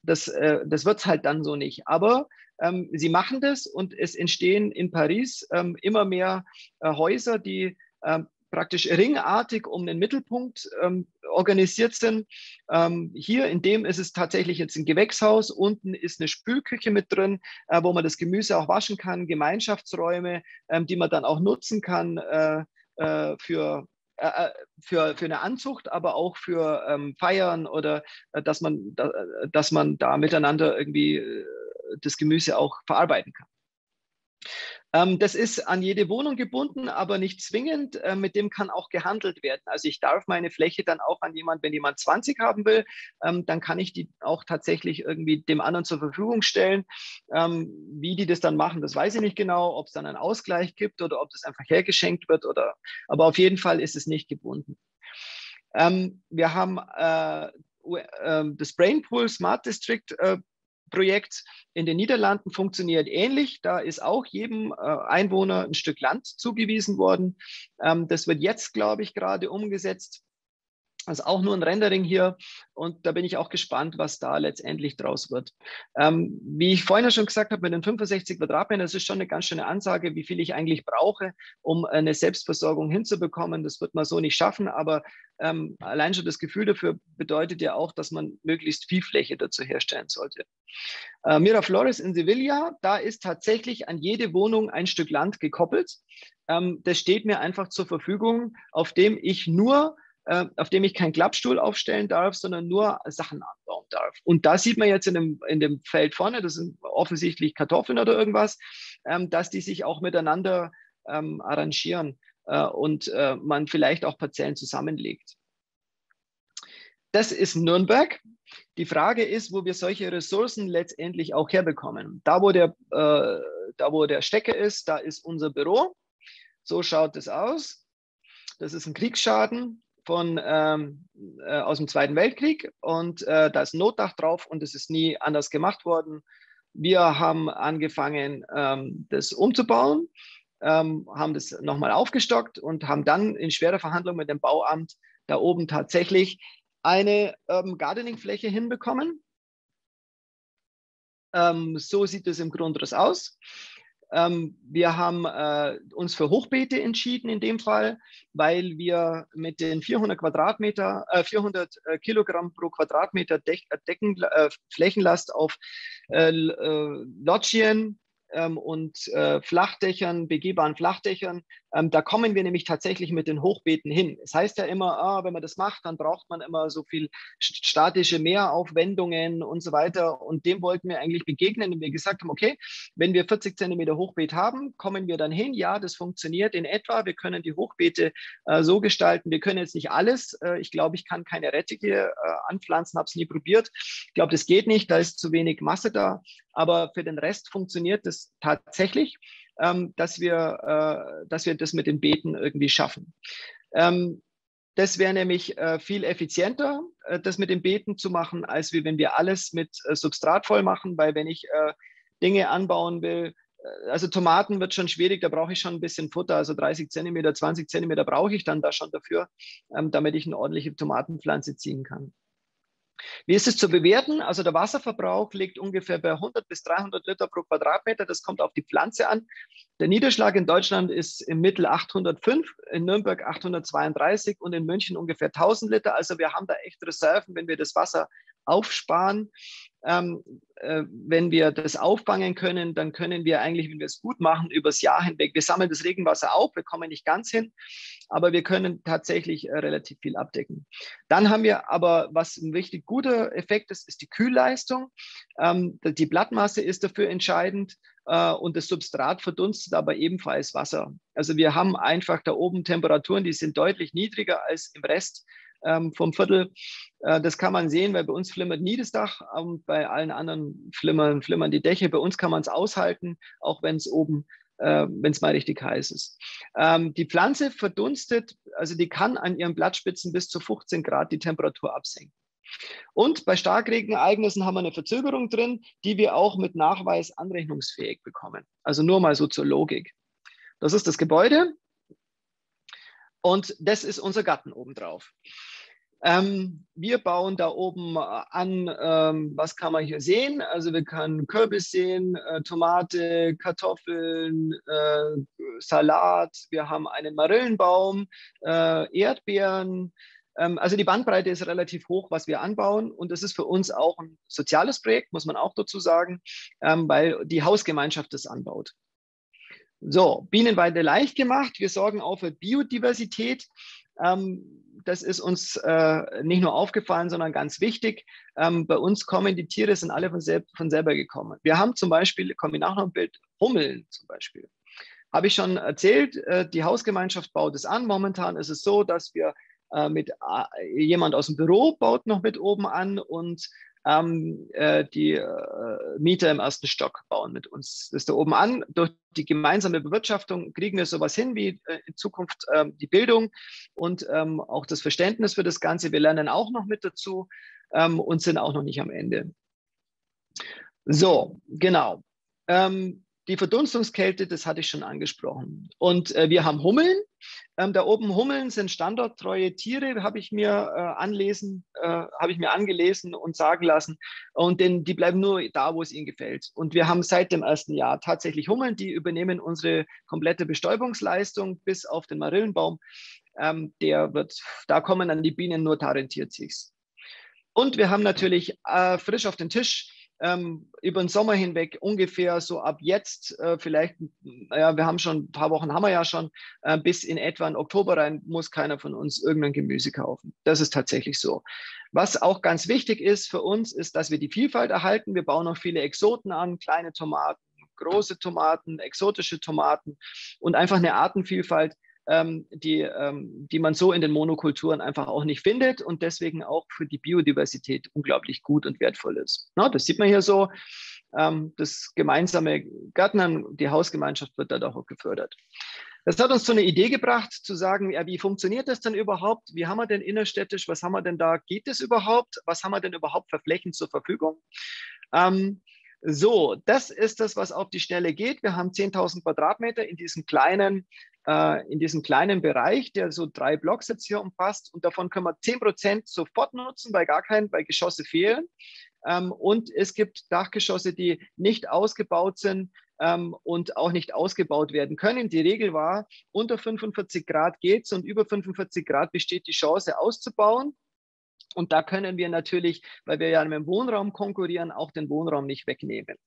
Das, äh, das wird es halt dann so nicht. Aber ähm, sie machen das und es entstehen in Paris ähm, immer mehr äh, Häuser, die ähm, praktisch ringartig um den Mittelpunkt ähm, organisiert sind. Ähm, hier in dem ist es tatsächlich jetzt ein Gewächshaus. Unten ist eine Spülküche mit drin, äh, wo man das Gemüse auch waschen kann, Gemeinschaftsräume, ähm, die man dann auch nutzen kann äh, äh, für äh, äh, für, für eine Anzucht, aber auch für ähm, Feiern oder äh, dass, man, da, dass man da miteinander irgendwie äh, das Gemüse auch verarbeiten kann. Ähm, das ist an jede Wohnung gebunden, aber nicht zwingend. Äh, mit dem kann auch gehandelt werden. Also ich darf meine Fläche dann auch an jemand, wenn jemand 20 haben will, ähm, dann kann ich die auch tatsächlich irgendwie dem anderen zur Verfügung stellen. Ähm, wie die das dann machen, das weiß ich nicht genau, ob es dann einen Ausgleich gibt oder ob das einfach hergeschenkt wird oder, aber auf jeden Fall ist es nicht gebunden. Ähm, wir haben äh, äh, das Brainpool Smart District Projekt in den Niederlanden funktioniert ähnlich. Da ist auch jedem äh, Einwohner ein Stück Land zugewiesen worden. Ähm, das wird jetzt, glaube ich, gerade umgesetzt. Also auch nur ein Rendering hier und da bin ich auch gespannt, was da letztendlich draus wird. Ähm, wie ich vorhin schon gesagt habe, mit den 65 Quadratmetern, das ist schon eine ganz schöne Ansage, wie viel ich eigentlich brauche, um eine Selbstversorgung hinzubekommen. Das wird man so nicht schaffen, aber ähm, allein schon das Gefühl dafür bedeutet ja auch, dass man möglichst viel Fläche dazu herstellen sollte. Äh, Miraflores in Sevilla, da ist tatsächlich an jede Wohnung ein Stück Land gekoppelt. Ähm, das steht mir einfach zur Verfügung, auf dem ich nur äh, auf dem ich keinen Klappstuhl aufstellen darf, sondern nur Sachen anbauen darf. Und da sieht man jetzt in dem, in dem Feld vorne, das sind offensichtlich Kartoffeln oder irgendwas, ähm, dass die sich auch miteinander ähm, arrangieren äh, und äh, man vielleicht auch Parzellen zusammenlegt. Das ist Nürnberg. Die Frage ist, wo wir solche Ressourcen letztendlich auch herbekommen. Da, wo der, äh, da, wo der Stecker ist, da ist unser Büro. So schaut es aus. Das ist ein Kriegsschaden von, ähm, äh, aus dem Zweiten Weltkrieg und äh, da ist ein Notdach drauf und es ist nie anders gemacht worden. Wir haben angefangen, ähm, das umzubauen, ähm, haben das nochmal aufgestockt und haben dann in schwerer Verhandlung mit dem Bauamt da oben tatsächlich eine Urban Gardening Fläche hinbekommen. Ähm, so sieht es im Grundriss aus. Ähm, wir haben äh, uns für Hochbeete entschieden in dem Fall, weil wir mit den 400 Quadratmeter, äh, 400 äh, Kilogramm pro Quadratmeter Dech, äh, Decken, äh, Flächenlast auf äh, Logien ähm, und Flachdächern, begehbaren Flachdächern Ähm, da kommen wir nämlich tatsächlich mit den Hochbeeten hin. Es heißt ja immer, ah, wenn man das macht, dann braucht man immer so viel statische Mehraufwendungen und so weiter. Und dem wollten wir eigentlich begegnen, indem wir gesagt haben, okay, wenn wir 40 Zentimeter Hochbeet haben, kommen wir dann hin. Ja, das funktioniert in etwa. Wir können die Hochbeete äh, so gestalten. Wir können jetzt nicht alles. Äh, ich glaube, ich kann keine Rettige äh, anpflanzen, habe es nie probiert. Ich glaube, das geht nicht. Da ist zu wenig Masse da. Aber für den Rest funktioniert das tatsächlich ähm, dass, wir, äh, dass wir das mit den Beeten irgendwie schaffen. Ähm, das wäre nämlich äh, viel effizienter, äh, das mit den Beeten zu machen, als wie wenn wir alles mit äh, Substrat voll machen, weil wenn ich äh, Dinge anbauen will, äh, also Tomaten wird schon schwierig, da brauche ich schon ein bisschen Futter, also 30 Zentimeter, 20 Zentimeter brauche ich dann da schon dafür, ähm, damit ich eine ordentliche Tomatenpflanze ziehen kann. Wie ist es zu bewerten? Also der Wasserverbrauch liegt ungefähr bei 100 bis 300 Liter pro Quadratmeter. Das kommt auf die Pflanze an. Der Niederschlag in Deutschland ist im Mittel 805, in Nürnberg 832 und in München ungefähr 1000 Liter. Also wir haben da echt Reserven, wenn wir das Wasser aufsparen. Ähm, äh, wenn wir das auffangen können, dann können wir eigentlich, wenn wir es gut machen, übers Jahr hinweg, wir sammeln das Regenwasser auf, wir kommen nicht ganz hin, aber wir können tatsächlich äh, relativ viel abdecken. Dann haben wir aber, was ein richtig guter Effekt ist, ist die Kühlleistung. Ähm, die Blattmasse ist dafür entscheidend äh, und das Substrat verdunstet aber ebenfalls Wasser. Also wir haben einfach da oben Temperaturen, die sind deutlich niedriger als im Rest ähm, vom Viertel. Äh, das kann man sehen, weil bei uns flimmert nie das Dach und bei allen anderen flimmern, flimmern die Dächer. Bei uns kann man es aushalten, auch wenn es oben äh, wenn es mal richtig heiß ist. Ähm, die Pflanze verdunstet, also die kann an ihren Blattspitzen bis zu 15 Grad die Temperatur absenken. Und bei Starkregenereignissen haben wir eine Verzögerung drin, die wir auch mit Nachweis anrechnungsfähig bekommen. Also nur mal so zur Logik. Das ist das Gebäude. Und das ist unser Garten obendrauf. Ähm, wir bauen da oben an, ähm, was kann man hier sehen? Also wir können Kürbis sehen, äh, Tomate, Kartoffeln, äh, Salat, wir haben einen Marillenbaum, äh, Erdbeeren. Ähm, also die Bandbreite ist relativ hoch, was wir anbauen. Und das ist für uns auch ein soziales Projekt, muss man auch dazu sagen, ähm, weil die Hausgemeinschaft das anbaut. So, Bienenweide leicht gemacht. Wir sorgen auch für Biodiversität. Ähm, das ist uns äh, nicht nur aufgefallen, sondern ganz wichtig. Ähm, bei uns kommen die Tiere, sind alle von, sel von selber gekommen. Wir haben zum Beispiel, komme ich nachher noch ein Bild, Hummeln zum Beispiel. Habe ich schon erzählt, äh, die Hausgemeinschaft baut es an. Momentan ist es so, dass wir äh, mit äh, jemand aus dem Büro baut noch mit oben an und ähm, äh, die äh, Mieter im ersten Stock bauen mit uns. Das ist da oben an. Durch die gemeinsame Bewirtschaftung kriegen wir sowas hin wie äh, in Zukunft ähm, die Bildung und ähm, auch das Verständnis für das Ganze. Wir lernen auch noch mit dazu ähm, und sind auch noch nicht am Ende. So, genau. Ähm, die Verdunstungskälte, das hatte ich schon angesprochen. Und äh, wir haben Hummeln. Ähm, da oben Hummeln sind standorttreue Tiere, habe ich mir äh, anlesen, äh, habe ich mir angelesen und sagen lassen. Und denn die bleiben nur da, wo es ihnen gefällt. Und wir haben seit dem ersten Jahr tatsächlich Hummeln, die übernehmen unsere komplette Bestäubungsleistung bis auf den Marillenbaum. Ähm, der wird, da kommen dann die Bienen nur Tarentierzigs. Und wir haben natürlich äh, frisch auf den Tisch ähm, über den Sommer hinweg ungefähr so ab jetzt, äh, vielleicht, ja, wir haben schon ein paar Wochen, haben wir ja schon, äh, bis in etwa in Oktober rein, muss keiner von uns irgendein Gemüse kaufen. Das ist tatsächlich so. Was auch ganz wichtig ist für uns, ist, dass wir die Vielfalt erhalten. Wir bauen noch viele Exoten an, kleine Tomaten, große Tomaten, exotische Tomaten und einfach eine Artenvielfalt, ähm, die, ähm, die man so in den Monokulturen einfach auch nicht findet und deswegen auch für die Biodiversität unglaublich gut und wertvoll ist. Na, das sieht man hier so. Ähm, das gemeinsame Gärtnern, die Hausgemeinschaft wird dadurch auch gefördert. Das hat uns zu einer Idee gebracht, zu sagen, ja, wie funktioniert das denn überhaupt? Wie haben wir denn innerstädtisch? Was haben wir denn da? Geht es überhaupt? Was haben wir denn überhaupt für Flächen zur Verfügung? Ähm, so, das ist das, was auf die Schnelle geht. Wir haben 10.000 Quadratmeter in diesem kleinen äh, in diesem kleinen Bereich, der so drei Blocks jetzt hier umfasst. Und davon können wir 10 Prozent sofort nutzen, weil gar kein, weil Geschosse fehlen. Ähm, und es gibt Dachgeschosse, die nicht ausgebaut sind ähm, und auch nicht ausgebaut werden können. Die Regel war, unter 45 Grad geht es und über 45 Grad besteht die Chance auszubauen. Und da können wir natürlich, weil wir ja mit dem Wohnraum konkurrieren, auch den Wohnraum nicht wegnehmen.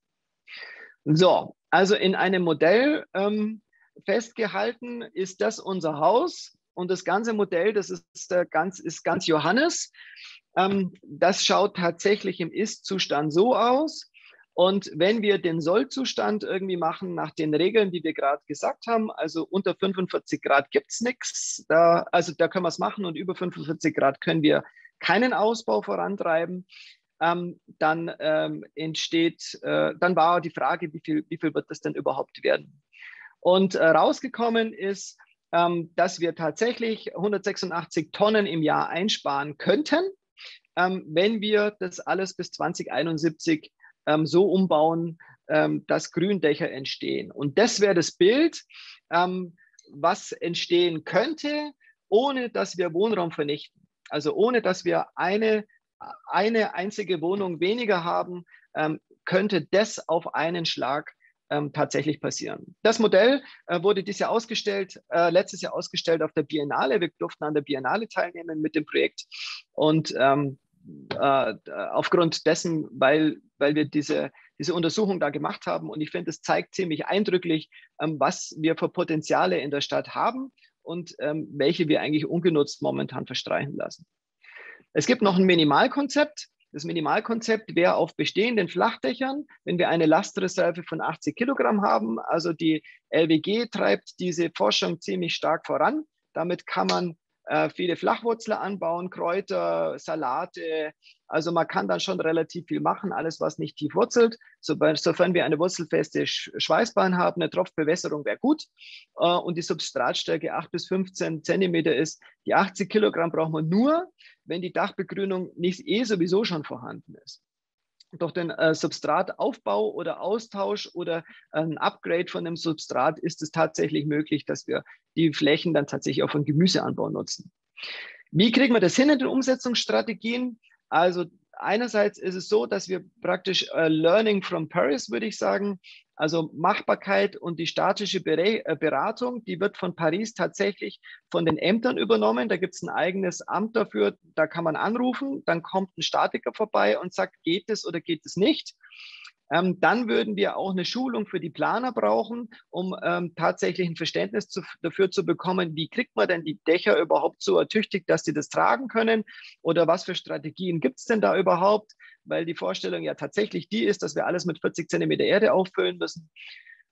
So, also in einem Modell ähm, festgehalten, ist das unser Haus und das ganze Modell, das ist, äh, ganz, ist ganz Johannes. Ähm, das schaut tatsächlich im Ist-Zustand so aus. Und wenn wir den Sollzustand irgendwie machen nach den Regeln, die wir gerade gesagt haben, also unter 45 Grad gibt es nichts, also da können wir es machen und über 45 Grad können wir keinen Ausbau vorantreiben, ähm, dann ähm, entsteht, äh, dann war die Frage, wie viel, wie viel wird das denn überhaupt werden? Und äh, rausgekommen ist, ähm, dass wir tatsächlich 186 Tonnen im Jahr einsparen könnten, ähm, wenn wir das alles bis 2071 ähm, so umbauen, ähm, dass Gründächer entstehen. Und das wäre das Bild, ähm, was entstehen könnte, ohne dass wir Wohnraum vernichten. Also ohne dass wir eine, eine einzige Wohnung weniger haben, ähm, könnte das auf einen Schlag ähm, tatsächlich passieren. Das Modell äh, wurde dieses Jahr ausgestellt, äh, letztes Jahr ausgestellt auf der Biennale. Wir durften an der Biennale teilnehmen mit dem Projekt. Und ähm, äh, aufgrund dessen, weil, weil wir diese, diese Untersuchung da gemacht haben. Und ich finde, es zeigt ziemlich eindrücklich, ähm, was wir für Potenziale in der Stadt haben und ähm, welche wir eigentlich ungenutzt momentan verstreichen lassen. Es gibt noch ein Minimalkonzept. Das Minimalkonzept wäre auf bestehenden Flachdächern, wenn wir eine Lastreserve von 80 Kilogramm haben. Also die LWG treibt diese Forschung ziemlich stark voran. Damit kann man äh, viele Flachwurzler anbauen, Kräuter, Salate. Also man kann dann schon relativ viel machen, alles was nicht tief wurzelt. sofern wir eine wurzelfeste Schweißbahn haben, eine Tropfbewässerung wäre gut. Äh, und die Substratstärke 8 bis 15 Zentimeter ist. Die 80 Kilogramm braucht man nur, wenn die Dachbegrünung nicht eh sowieso schon vorhanden ist durch den äh, Substrataufbau oder Austausch oder ein Upgrade von dem Substrat ist es tatsächlich möglich, dass wir die Flächen dann tatsächlich auch von Gemüseanbau nutzen. Wie kriegen wir das hin in den Umsetzungsstrategien? Also einerseits ist es so, dass wir praktisch äh, Learning from Paris, würde ich sagen, also Machbarkeit und die statische äh, Beratung, die wird von Paris tatsächlich von den Ämtern übernommen. Da gibt es ein eigenes Amt dafür, da kann man anrufen, dann kommt ein Statiker vorbei und sagt, geht es oder geht es nicht. Ähm, dann würden wir auch eine Schulung für die Planer brauchen, um ähm, tatsächlich ein Verständnis zu, dafür zu bekommen, wie kriegt man denn die Dächer überhaupt so ertüchtigt, dass sie das tragen können oder was für Strategien gibt es denn da überhaupt, weil die Vorstellung ja tatsächlich die ist, dass wir alles mit 40 Zentimeter Erde auffüllen müssen.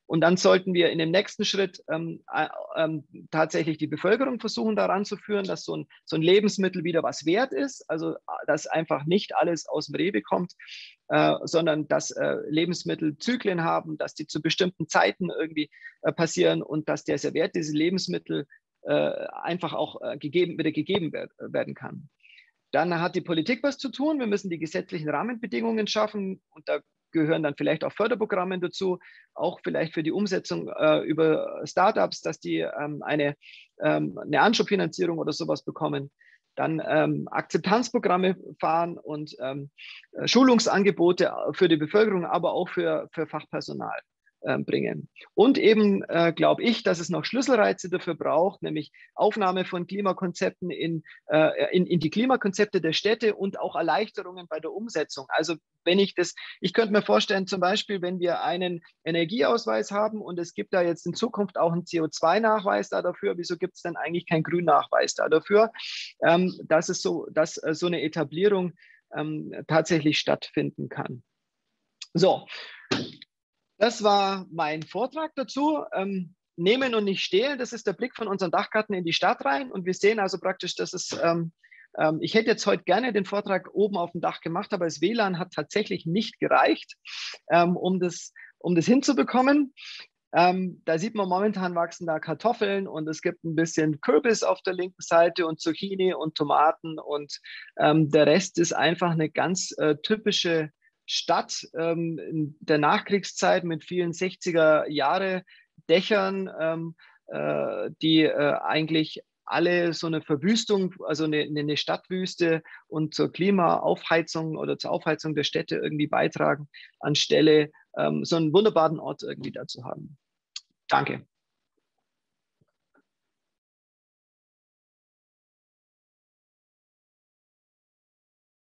Und dann sollten wir in dem nächsten Schritt ähm, äh, ähm, tatsächlich die Bevölkerung versuchen, daran zu führen, dass so ein, so ein Lebensmittel wieder was wert ist. Also, dass einfach nicht alles aus dem Rewe kommt, äh, sondern dass äh, Lebensmittel Zyklen haben, dass die zu bestimmten Zeiten irgendwie äh, passieren und dass der Wert dieser Lebensmittel äh, einfach auch äh, gegeben, wieder gegeben werd, werden kann. Dann hat die Politik was zu tun. Wir müssen die gesetzlichen Rahmenbedingungen schaffen. Und da gehören dann vielleicht auch Förderprogramme dazu, auch vielleicht für die Umsetzung äh, über Startups, dass die ähm, eine, ähm, eine Anschubfinanzierung oder sowas bekommen. Dann ähm, Akzeptanzprogramme fahren und ähm, Schulungsangebote für die Bevölkerung, aber auch für, für Fachpersonal. Ähm, bringen. Und eben äh, glaube ich, dass es noch Schlüsselreize dafür braucht, nämlich Aufnahme von Klimakonzepten in, äh, in, in die Klimakonzepte der Städte und auch Erleichterungen bei der Umsetzung. Also wenn ich das, ich könnte mir vorstellen, zum Beispiel, wenn wir einen Energieausweis haben und es gibt da jetzt in Zukunft auch einen CO2-Nachweis da dafür, wieso gibt es denn eigentlich keinen Grünnachweis da dafür, ähm, dass es so, dass äh, so eine Etablierung ähm, tatsächlich stattfinden kann. So, das war mein Vortrag dazu. Ähm, nehmen und nicht stehlen, das ist der Blick von unseren Dachgarten in die Stadt rein. Und wir sehen also praktisch, dass es, ähm, ähm, ich hätte jetzt heute gerne den Vortrag oben auf dem Dach gemacht, aber das WLAN hat tatsächlich nicht gereicht, ähm, um, das, um das hinzubekommen. Ähm, da sieht man momentan wachsen da Kartoffeln und es gibt ein bisschen Kürbis auf der linken Seite und Zucchini und Tomaten und ähm, der Rest ist einfach eine ganz äh, typische Stadt ähm, in der Nachkriegszeit mit vielen 60er Jahre Dächern, ähm, äh, die äh, eigentlich alle so eine Verwüstung, also eine, eine Stadtwüste und zur Klimaaufheizung oder zur Aufheizung der Städte irgendwie beitragen, anstelle ähm, so einen wunderbaren Ort irgendwie dazu haben. Danke.